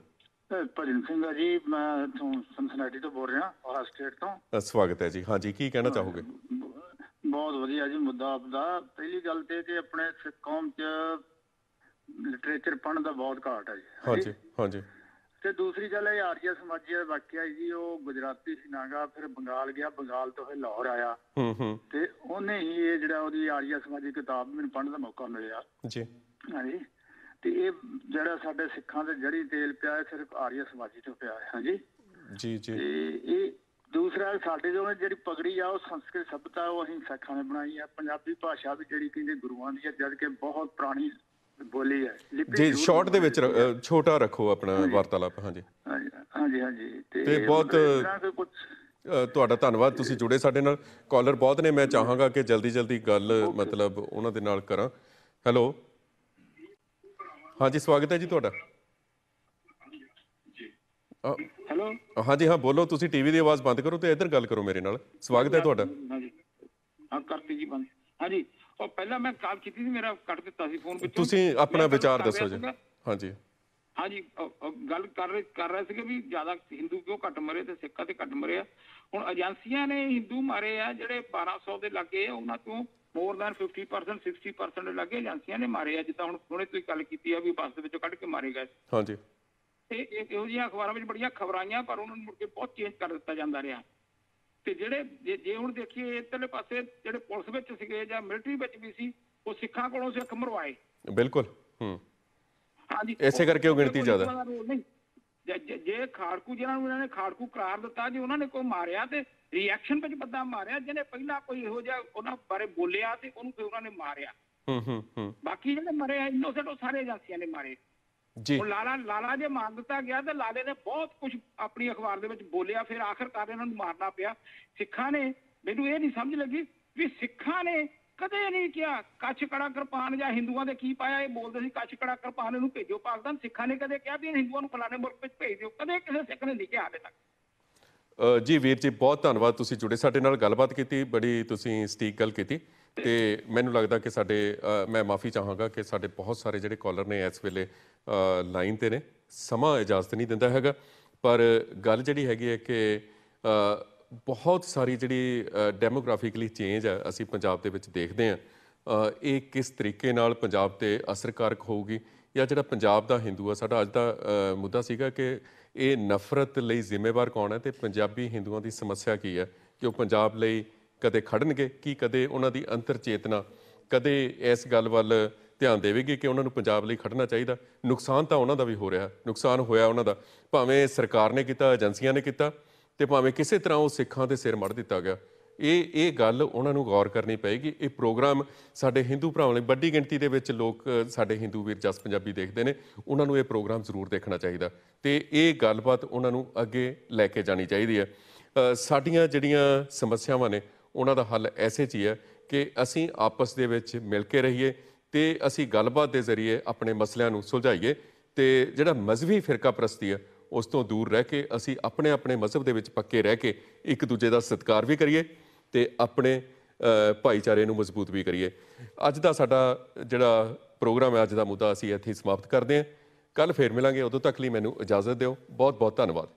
ਭਜਨ ਸਿੰਘ ਆ ਜੀ ਮੈਂ ਇੱਥੋਂ ਸੰਸਨਾਟੀ ਤੋਂ ਬੋਲ ਰਿਹਾ ਔਰ ਸਟੇਟ ਤੋਂ। ਅ, ਸਵਾਗਤ ਹੈ ਜੀ। ਹਾਂਜੀ ਕੀ ਕਹਿਣਾ ਚਾਹੋਗੇ? ਬਹੁਤ ਵਧੀਆ ਜੀ ਮੁੱਦਾ ਆਪਦਾ। ਪਹਿਲੀ ਗੱਲ ਤੇ ਕਿ ਆਪਣੇ ਸਿੱਖ ਕੌਮ ਚ ਲਿਟਰੇਚਰ ਪੜ੍ਹਨ ਦਾ ਬਹੁਤ ਘਾਟ ਹੈ ਜੀ। ਹਾਂਜੀ ਹਾਂਜੀ। ਤੇ ਦੂਸਰੀ ਗੱਲ ਇਹ ਆਰੀਆ ਸਮਾਜੀ ਦਾ ਵਾਕਿਆ ਜੀ ਉਹ ਗੁਜਰਾਤੀ ਸੀ ਨਾਗਾ ਫਿਰ ਬੰਗਾਲ ਗਿਆ ਬੰਗਾਲ ਤੋਂ ਫਿਰ ਲਾਹੌਰ ਆਇਆ। ਹੂੰ ਹੂੰ। ਤੇ ਉਹਨੇ ਹੀ ਇਹ ਜਿਹੜਾ ਉਹਦੀ ਆਰੀਆ ਸਮਾਜੀ ਕਿਤਾਬ ਮੈਨੂੰ ਪੜ੍ਹਨ ਦਾ ਮੌਕਾ ਮਿਲਿਆ। ਜੀ। ਹਾਂਜੀ। ਤੇ ਇਹ ਜਿਹੜਾ ਸਾਡੇ ਸਿੱਖਾਂ ਦੇ ਜੜੀ ਤੇਲ ਪਿਆ ਹੈ ਸਿਰਫ ਆਰੀਆ ਸਮਾਜੀ ਤੋਂ ਪਿਆ ਹੈ ਹਾਂਜੀ? ਜੀ ਜੀ। ਤੇ ਇਹ ਦੂਸਰਾ ਸਾਡੇ ਜੋ ਜਿਹੜੀ ਪਗੜੀ ਆ ਉਹ ਸੰਸਕ੍ਰਿਤ ਸਭਿਅਤਾ ਉਹ ਅਸੀਂ ਸਿੱਖਾਂ ਨੇ ਬਣਾਈ ਆ। ਪੰਜਾਬੀ ਭਾਸ਼ਾ ਵੀ ਜਿਹੜੀ ਕਹਿੰਦੇ ਗੁਰੂਆਂ ਦੀ ਹੈ ਜਦ ਕਿ ਬਹੁਤ ਪੁਰਾਣੀ ਬੋਲੀ ਹੈ ਜੀ ਸ਼ਾਰਟ ਦੇ ਵਿੱਚ ਛੋਟਾ ਰੱਖੋ ਆਪਣਾ ਵਾਰਤਾਲਾਪ ਹਾਂਜੀ। ਹਾਂਜੀ ਹਾਂਜੀ ਤੇ ਬਹੁਤ- ਤੁਹਾਡਾ ਧੰਨਵਾਦ। ਤੁਸੀਂ ਜੁੜੇ ਸਾਡੇ ਨਾਲ। ਕਾਲਰ ਬਹੁਤ ਨੇ। ਮੈਂ ਚਾਹਾਂਗਾ ਕਿ ਜਲਦੀ ਜਲਦੀ ਗੱਲ ਮਤਲਬ ਉਹਨਾਂ ਦੇ ਨਾਲ ਕਰਾਂ। ਹੈਲੋ ਹਾਂਜੀ ਸਵਾਗਤ ਹੈ ਜੀ ਤੁਹਾਡਾ। ਹੈਲੋ। ਹਾਂਜੀ ਹਾਂ ਬੋਲੋ ਤੁਸੀਂ ਟੀਵੀ ਦੀ ਆਵਾਜ਼ ਬੰਦ ਕਰੋ ਤੇ ਇੱਧਰ ਗੱਲ ਕਰੋ ਮੇਰੇ ਨਾਲ। ਸਵਾਗਤ ਹੈ ਤੁਹਾਡਾ। ਹਾਂਜੀ। ਹਾਂ ਕਰਤੀ ਜੀ ਬੰਦ। ਹਾਂਜੀ ਉਹ ਪਹਿਲਾਂ ਮੈਂ ਕਾਲ ਕੀਤੀ ਸੀ ਮੇਰਾ ਕੱਟ ਦਿੱਤਾ ਸੀ ਫੋਨ ਵਿੱਚੋਂ ਤੁਸੀਂ ਆਪਣਾ ਵਿਚਾਰ ਦੱਸੋ ਜੀ। ਹਾਂਜੀ। ਹਾਂਜੀ ਗੱਲ ਕਰ ਰਹੇ ਕਰ ਰਹੇ ਸੀਗੇ ਵੀ ਜ਼ਿਆਦਾ ਹਿੰਦੂ ਕਿਉਂ ਘੱਟ ਮਰੇ ਤੇ ਸਿੱਖਾਂ ਤੇ ਘੱਟ ਮਰੇ ਆ। ਹੁਣ ਏਜੰਸੀਆਂ ਨੇ ਹਿੰਦੂ ਮਾਰੇ ਆ ਜਿਹੜੇ 1200 ਦੇ ਲੱਗੇ ਉਹਨਾਂ ਤੋਂ ਮੋਰ ਦੈਨ 50% 60% ਲੱਗੇ ਏਜੰਸੀਆਂ ਨੇ ਮਾਰੇ ਆ। ਜਿੱਦਾਂ ਹੁਣ ਹੁਣੇ ਤੁਸੀਂ ਗੱਲ ਕੀਤੀ ਆ ਵੀ ਬੱਸ ਦੇ ਵਿੱਚੋਂ ਕੱਢ ਕੇ ਮਾਰੇ ਗਏ। ਹਾਂਜੀ। ਤੇ ਇਹ- ਇਹੋ ਜਿਹੀਆਂ ਅਖਬਾਰਾਂ ਵਿੱਚ ਬੜੀਆਂ ਖਬਰਾਂ ਆਈਆਂ ਪਰ ਉਹਨਾਂ ਨੂੰ ਮੁੜ ਕੇ ਬਹੁਤ ਚੇਂਜ ਕਰ ਦਿੱਤਾ ਜਾਂਦਾ ਰਿਹਾ। ਤੇ ਜਿਹੜੇ ਜੇ- ਹੁਣ ਦੇਖੀਏ ਇੱਧਰਲੇ ਪਾਸੇ ਜਿਹੜੇ ਪੁਲਿਸ ਵਿੱਚ ਸੀਗੇ ਜਾਂ ਮਿਲਟਰੀ ਵਿੱਚ ਵੀ ਸੀ ਉਹ ਸਿੱਖਾਂ ਕੋਲੋਂ ਸਿੱਖ ਮਰਵਾਏ। ਬਿਲਕੁਲ ਹੂੰ। ਹਾਂਜੀ। ਇਸੇ ਕਰਕੇ ਉਹ ਗਿਣਤੀ ਜ਼ਿਆਦਾ। ਜੇ ਖਾੜਕੂ ਜਿਹਨਾਂ ਨੂੰ ਇਹਨਾਂ ਨੇ ਖਾੜਕੂ ਕਰਾਰ ਦਿੱਤਾ ਜੇ ਉਹਨਾਂ ਨੇ ਕੋਈ ਮਾਰਿਆ ਤੇ ਰਿਐਕਸ਼ਨ ਵਿੱਚ ਬੰਦਾ ਮਾਰਿਆ ਜਿਹਨੇ ਪਹਿਲਾਂ ਕੋਈ ਇਹੋ ਜਿਹਾ ਉਹਨਾਂ ਬਾਰੇ ਬੋਲਿਆ ਤੇ ਉਹਨੂੰ ਫਿਰ ਉਹਨਾਂ ਨੇ ਮਾਰਿਆ। ਹੂੰ ਹੂੰ ਹੂੰ। ਬਾਕੀ ਜਿਹੜੇ ਮਰੇ ਆ ਇਨੋਸੈਂਟ ਉਹ ਸਾਰੇ ਏਜੰਸੀਆਂ ਨੇ ਮਾਰੇ। ਜੀ। ਹੁਣ ਲਾਲਾ ਲਾਲਾ ਜੇ ਮਾਰ ਦਿੱਤਾ ਗਿਆ ਤੇ ਲਾਲੇ ਨੇ ਬਹੁਤ ਕੁਝ ਆਪਣੀ ਅਖਬਾਰ ਦੇ ਵਿੱਚ ਬੋਲਿਆ ਫਿਰ ਆਖਰਕਾਰ ਇਹਨਾਂ ਨੂੰ ਮਾਰਨਾ ਪਿਆ। ਸਿੱਖਾਂ ਨੇ ਮੈਨੂੰ ਇਹ ਨਹੀਂ ਸਮਝ ਲੱਗੀ ਵੀ ਸਿੱਖਾਂ ਨੇ ਕਦੇ ਨਹੀਂ ਕਿਹਾ ਕੱਛ ਕੜਾ ਕਿਰਪਾਨ ਜਾਂ ਹਿੰਦੂਆਂ ਦੇ ਕੀ ਪਾਇਆ ਇਹ ਬੋਲਦੇ ਸੀ ਕੱਛ ਕੜਾ ਕਿਰਪਾਨ ਇਹਨੂੰ ਭੇਜੋ ਪਾਕਿਸਤਾਨ ਸਿੱਖਾਂ ਨੇ ਕਦੇ ਕਿਹਾ ਵੀ ਹਿੰਦੂਆਂ ਨੂੰ ਫਲਾਣੇ ਮੁਲਕ ਵਿੱਚ ਭੇਜ ਦਿਓ। ਕਦੇ ਕਿਸੇ ਸਿੱਖ ਨੇ ਨਹੀਂ ਕਿਹਾ ਹਾਲੇ ਤੱਕ। ਜੀ ਵੀਰ ਜੀ, ਬਹੁਤ ਧੰਨਵਾਦ ਤੁਸੀਂ ਜੁੜੇ। ਸਾਡੇ ਨਾਲ ਗੱਲਬਾਤ ਕੀਤੀ, ਬੜੀ ਤੁਸੀਂ ਸਟੀਕ ਗੱਲ ਕੀਤੀ ਤੇ ਮੈਨੂੰ ਲੱਗਦਾ ਕਿ ਸਾਡੇ ਮੈਂ ਮਾਫੀ ਚਾਹਾਂਗਾ ਕਿ ਸਾਡੇ ਬਹੁਤ ਸਾਰੇ ਜਿਹੜੇ ਕਾਲਰ ਨੇ ਇਸ ਵੇਲੇ ਲਾਈਨ ਤੇ ਨੇ। ਸਮਾਂ ਇਜਾਜ਼ਤ ਨਹੀਂ ਦਿੰਦਾ ਹੈਗਾ, ਪਰ ਗੱਲ ਜਿਹੜੀ ਹੈਗੀ ਹੈ ਕਿ ਬਹੁਤ ਸਾਰੀ ਜਿਹੜੀ ਡੈਮੋਗ੍ਰਾਫਿਕਲੀ ਚੇਂਜ ਹੈ, ਅਸੀਂ ਪੰਜਾਬ ਦੇ ਵਿੱਚ ਦੇਖਦੇ ਹਾਂ। ਇਹ ਕਿਸ ਤਰੀਕੇ ਨਾਲ ਪੰਜਾਬ ਤੇ ਅਸਰਕਾਰਕ ਹੋਊਗੀ? ਜਾਂ ਜਿਹੜਾ ਪੰਜਾਬ ਦਾ ਹਿੰਦੂ ਆ, ਸਾਡਾ ਅੱਜ ਦਾ ਮੁੱਦਾ ਸੀਗਾ ਕਿ ਇਹ ਨਫ਼ਰਤ ਲਈ ਜ਼ਿੰਮੇਵਾਰ ਕੌਣ ਹੈ ਤੇ ਪੰਜਾਬੀ ਹਿੰਦੂਆਂ ਦੀ ਸਮੱਸਿਆ ਕੀ ਹੈ ਕਿ ਉਹ ਪੰਜਾਬ ਲਈ ਕਦੇ ਖੜਨਗੇ, ਕੀ ਕਦੇ ਉਹਨਾਂ ਦੀ ਅੰਤਰ ਚੇਤਨਾ ਕਦੇ ਇਸ ਗੱਲ ਵੱਲ ਧਿਆਨ ਦੇਵੇਗੀ ਕਿ ਉਹਨਾਂ ਨੂੰ ਪੰਜਾਬ ਲਈ ਖੜਨਾ ਚਾਹੀਦਾ? ਨੁਕਸਾਨ ਤਾਂ ਉਹਨਾਂ ਦਾ ਵੀ ਹੋ ਰਿਹਾ, ਨੁਕਸਾਨ ਹੋਇਆ ਉਹਨਾਂ ਦਾ। ਭਾਵੇਂ ਸਰਕਾਰ ਨੇ ਕੀਤਾ, ਏਜੰਸੀਆਂ ਨੇ ਕੀਤਾ ਤੇ ਭਾਵੇਂ ਕਿਸੇ ਤਰ੍ਹਾਂ ਉਹ ਸਿੱਖਾਂ ਦੇ ਸਿਰ ਮੜ ਦਿੱਤਾ ਗਿਆ। ਇਹ ਇਹ ਗੱਲ ਉਹਨਾਂ ਨੂੰ ਗੌਰ ਕਰਨੀ ਪਏਗੀ। ਇਹ ਪ੍ਰੋਗਰਾਮ ਸਾਡੇ ਹਿੰਦੂ ਭਰਾਵਾਂ ਲਈ ਵੱਡੀ ਗਿਣਤੀ ਦੇ ਵਿੱਚ ਲੋਕ, ਸਾਡੇ ਹਿੰਦੂ ਵੀਰ ਜਸ ਪੰਜਾਬੀ ਦੇਖਦੇ ਨੇ। ਉਹਨਾਂ ਨੂੰ ਇਹ ਪ੍ਰੋਗਰਾਮ ਜ਼ਰੂਰ ਦੇਖਣਾ ਚਾਹੀਦਾ। ਤੇ ਇਹ ਗੱਲਬਾਤ ਉਹਨਾਂ ਨੂੰ ਅੱਗੇ ਲੈ ਕੇ ਜਾਣੀ ਚਾਹੀਦੀ ਹੈ। ਸਾਡੀਆਂ ਜਿਹੜੀਆਂ ਸਮੱਸਿਆਵਾਂ ਨੇ, ਉਹਨਾਂ ਦਾ ਹੱਲ ਐਸੇ 'ਚ ਹੀ ਹੈ ਕਿ ਅਸੀਂ ਆਪਸ ਦੇ ਵਿੱਚ ਮਿਲ ਕੇ ਰਹੀਏ ਤੇ ਅਸੀਂ ਗੱਲਬਾਤ ਦੇ ਜ਼ਰੀਏ ਆਪਣੇ ਮਸਲਿਆਂ ਨੂੰ ਸੁਲਝਾਈਏ ਤੇ ਜਿਹੜਾ ਮਜ਼ਹਬੀ ਫਿਰਕਾ ਪ੍ਰਸਤੀ ਹੈ, ਉਸ ਤੋਂ ਦੂਰ ਰਹਿ ਕੇ ਅਸੀਂ ਆਪਣੇ ਆਪਣੇ ਮਜ਼ਹਬ ਦੇ ਵਿੱਚ ਪੱਕੇ ਰਹਿ ਕੇ ਇੱਕ ਦੂਜੇ ਦਾ ਸਤਿਕਾਰ ਵੀ ਕਰੀਏ। ਤੇ ਆਪਣੇ ਭਾਈਚਾਰੇ ਨੂੰ ਮਜ਼ਬੂਤ ਵੀ ਕਰੀਏ। ਅੱਜ ਦਾ ਸਾਡਾ ਜਿਹੜਾ ਪ੍ਰੋਗਰਾਮ ਹੈ, ਅੱਜ ਦਾ ਮੁੱਦਾ ਅਸੀਂ ਇੱਥੇ ਸਮਾਪਤ ਕਰਦੇ ਹਾਂ। ਕੱਲ ਫੇਰ ਮਿਲਾਂਗੇ। ਉਦੋਂ ਤੱਕ ਲਈ ਮੈਨੂੰ ਇਜਾਜ਼ਤ ਦਿਓ। ਬਹੁਤ ਬਹੁਤ ਧੰਨਵਾਦ।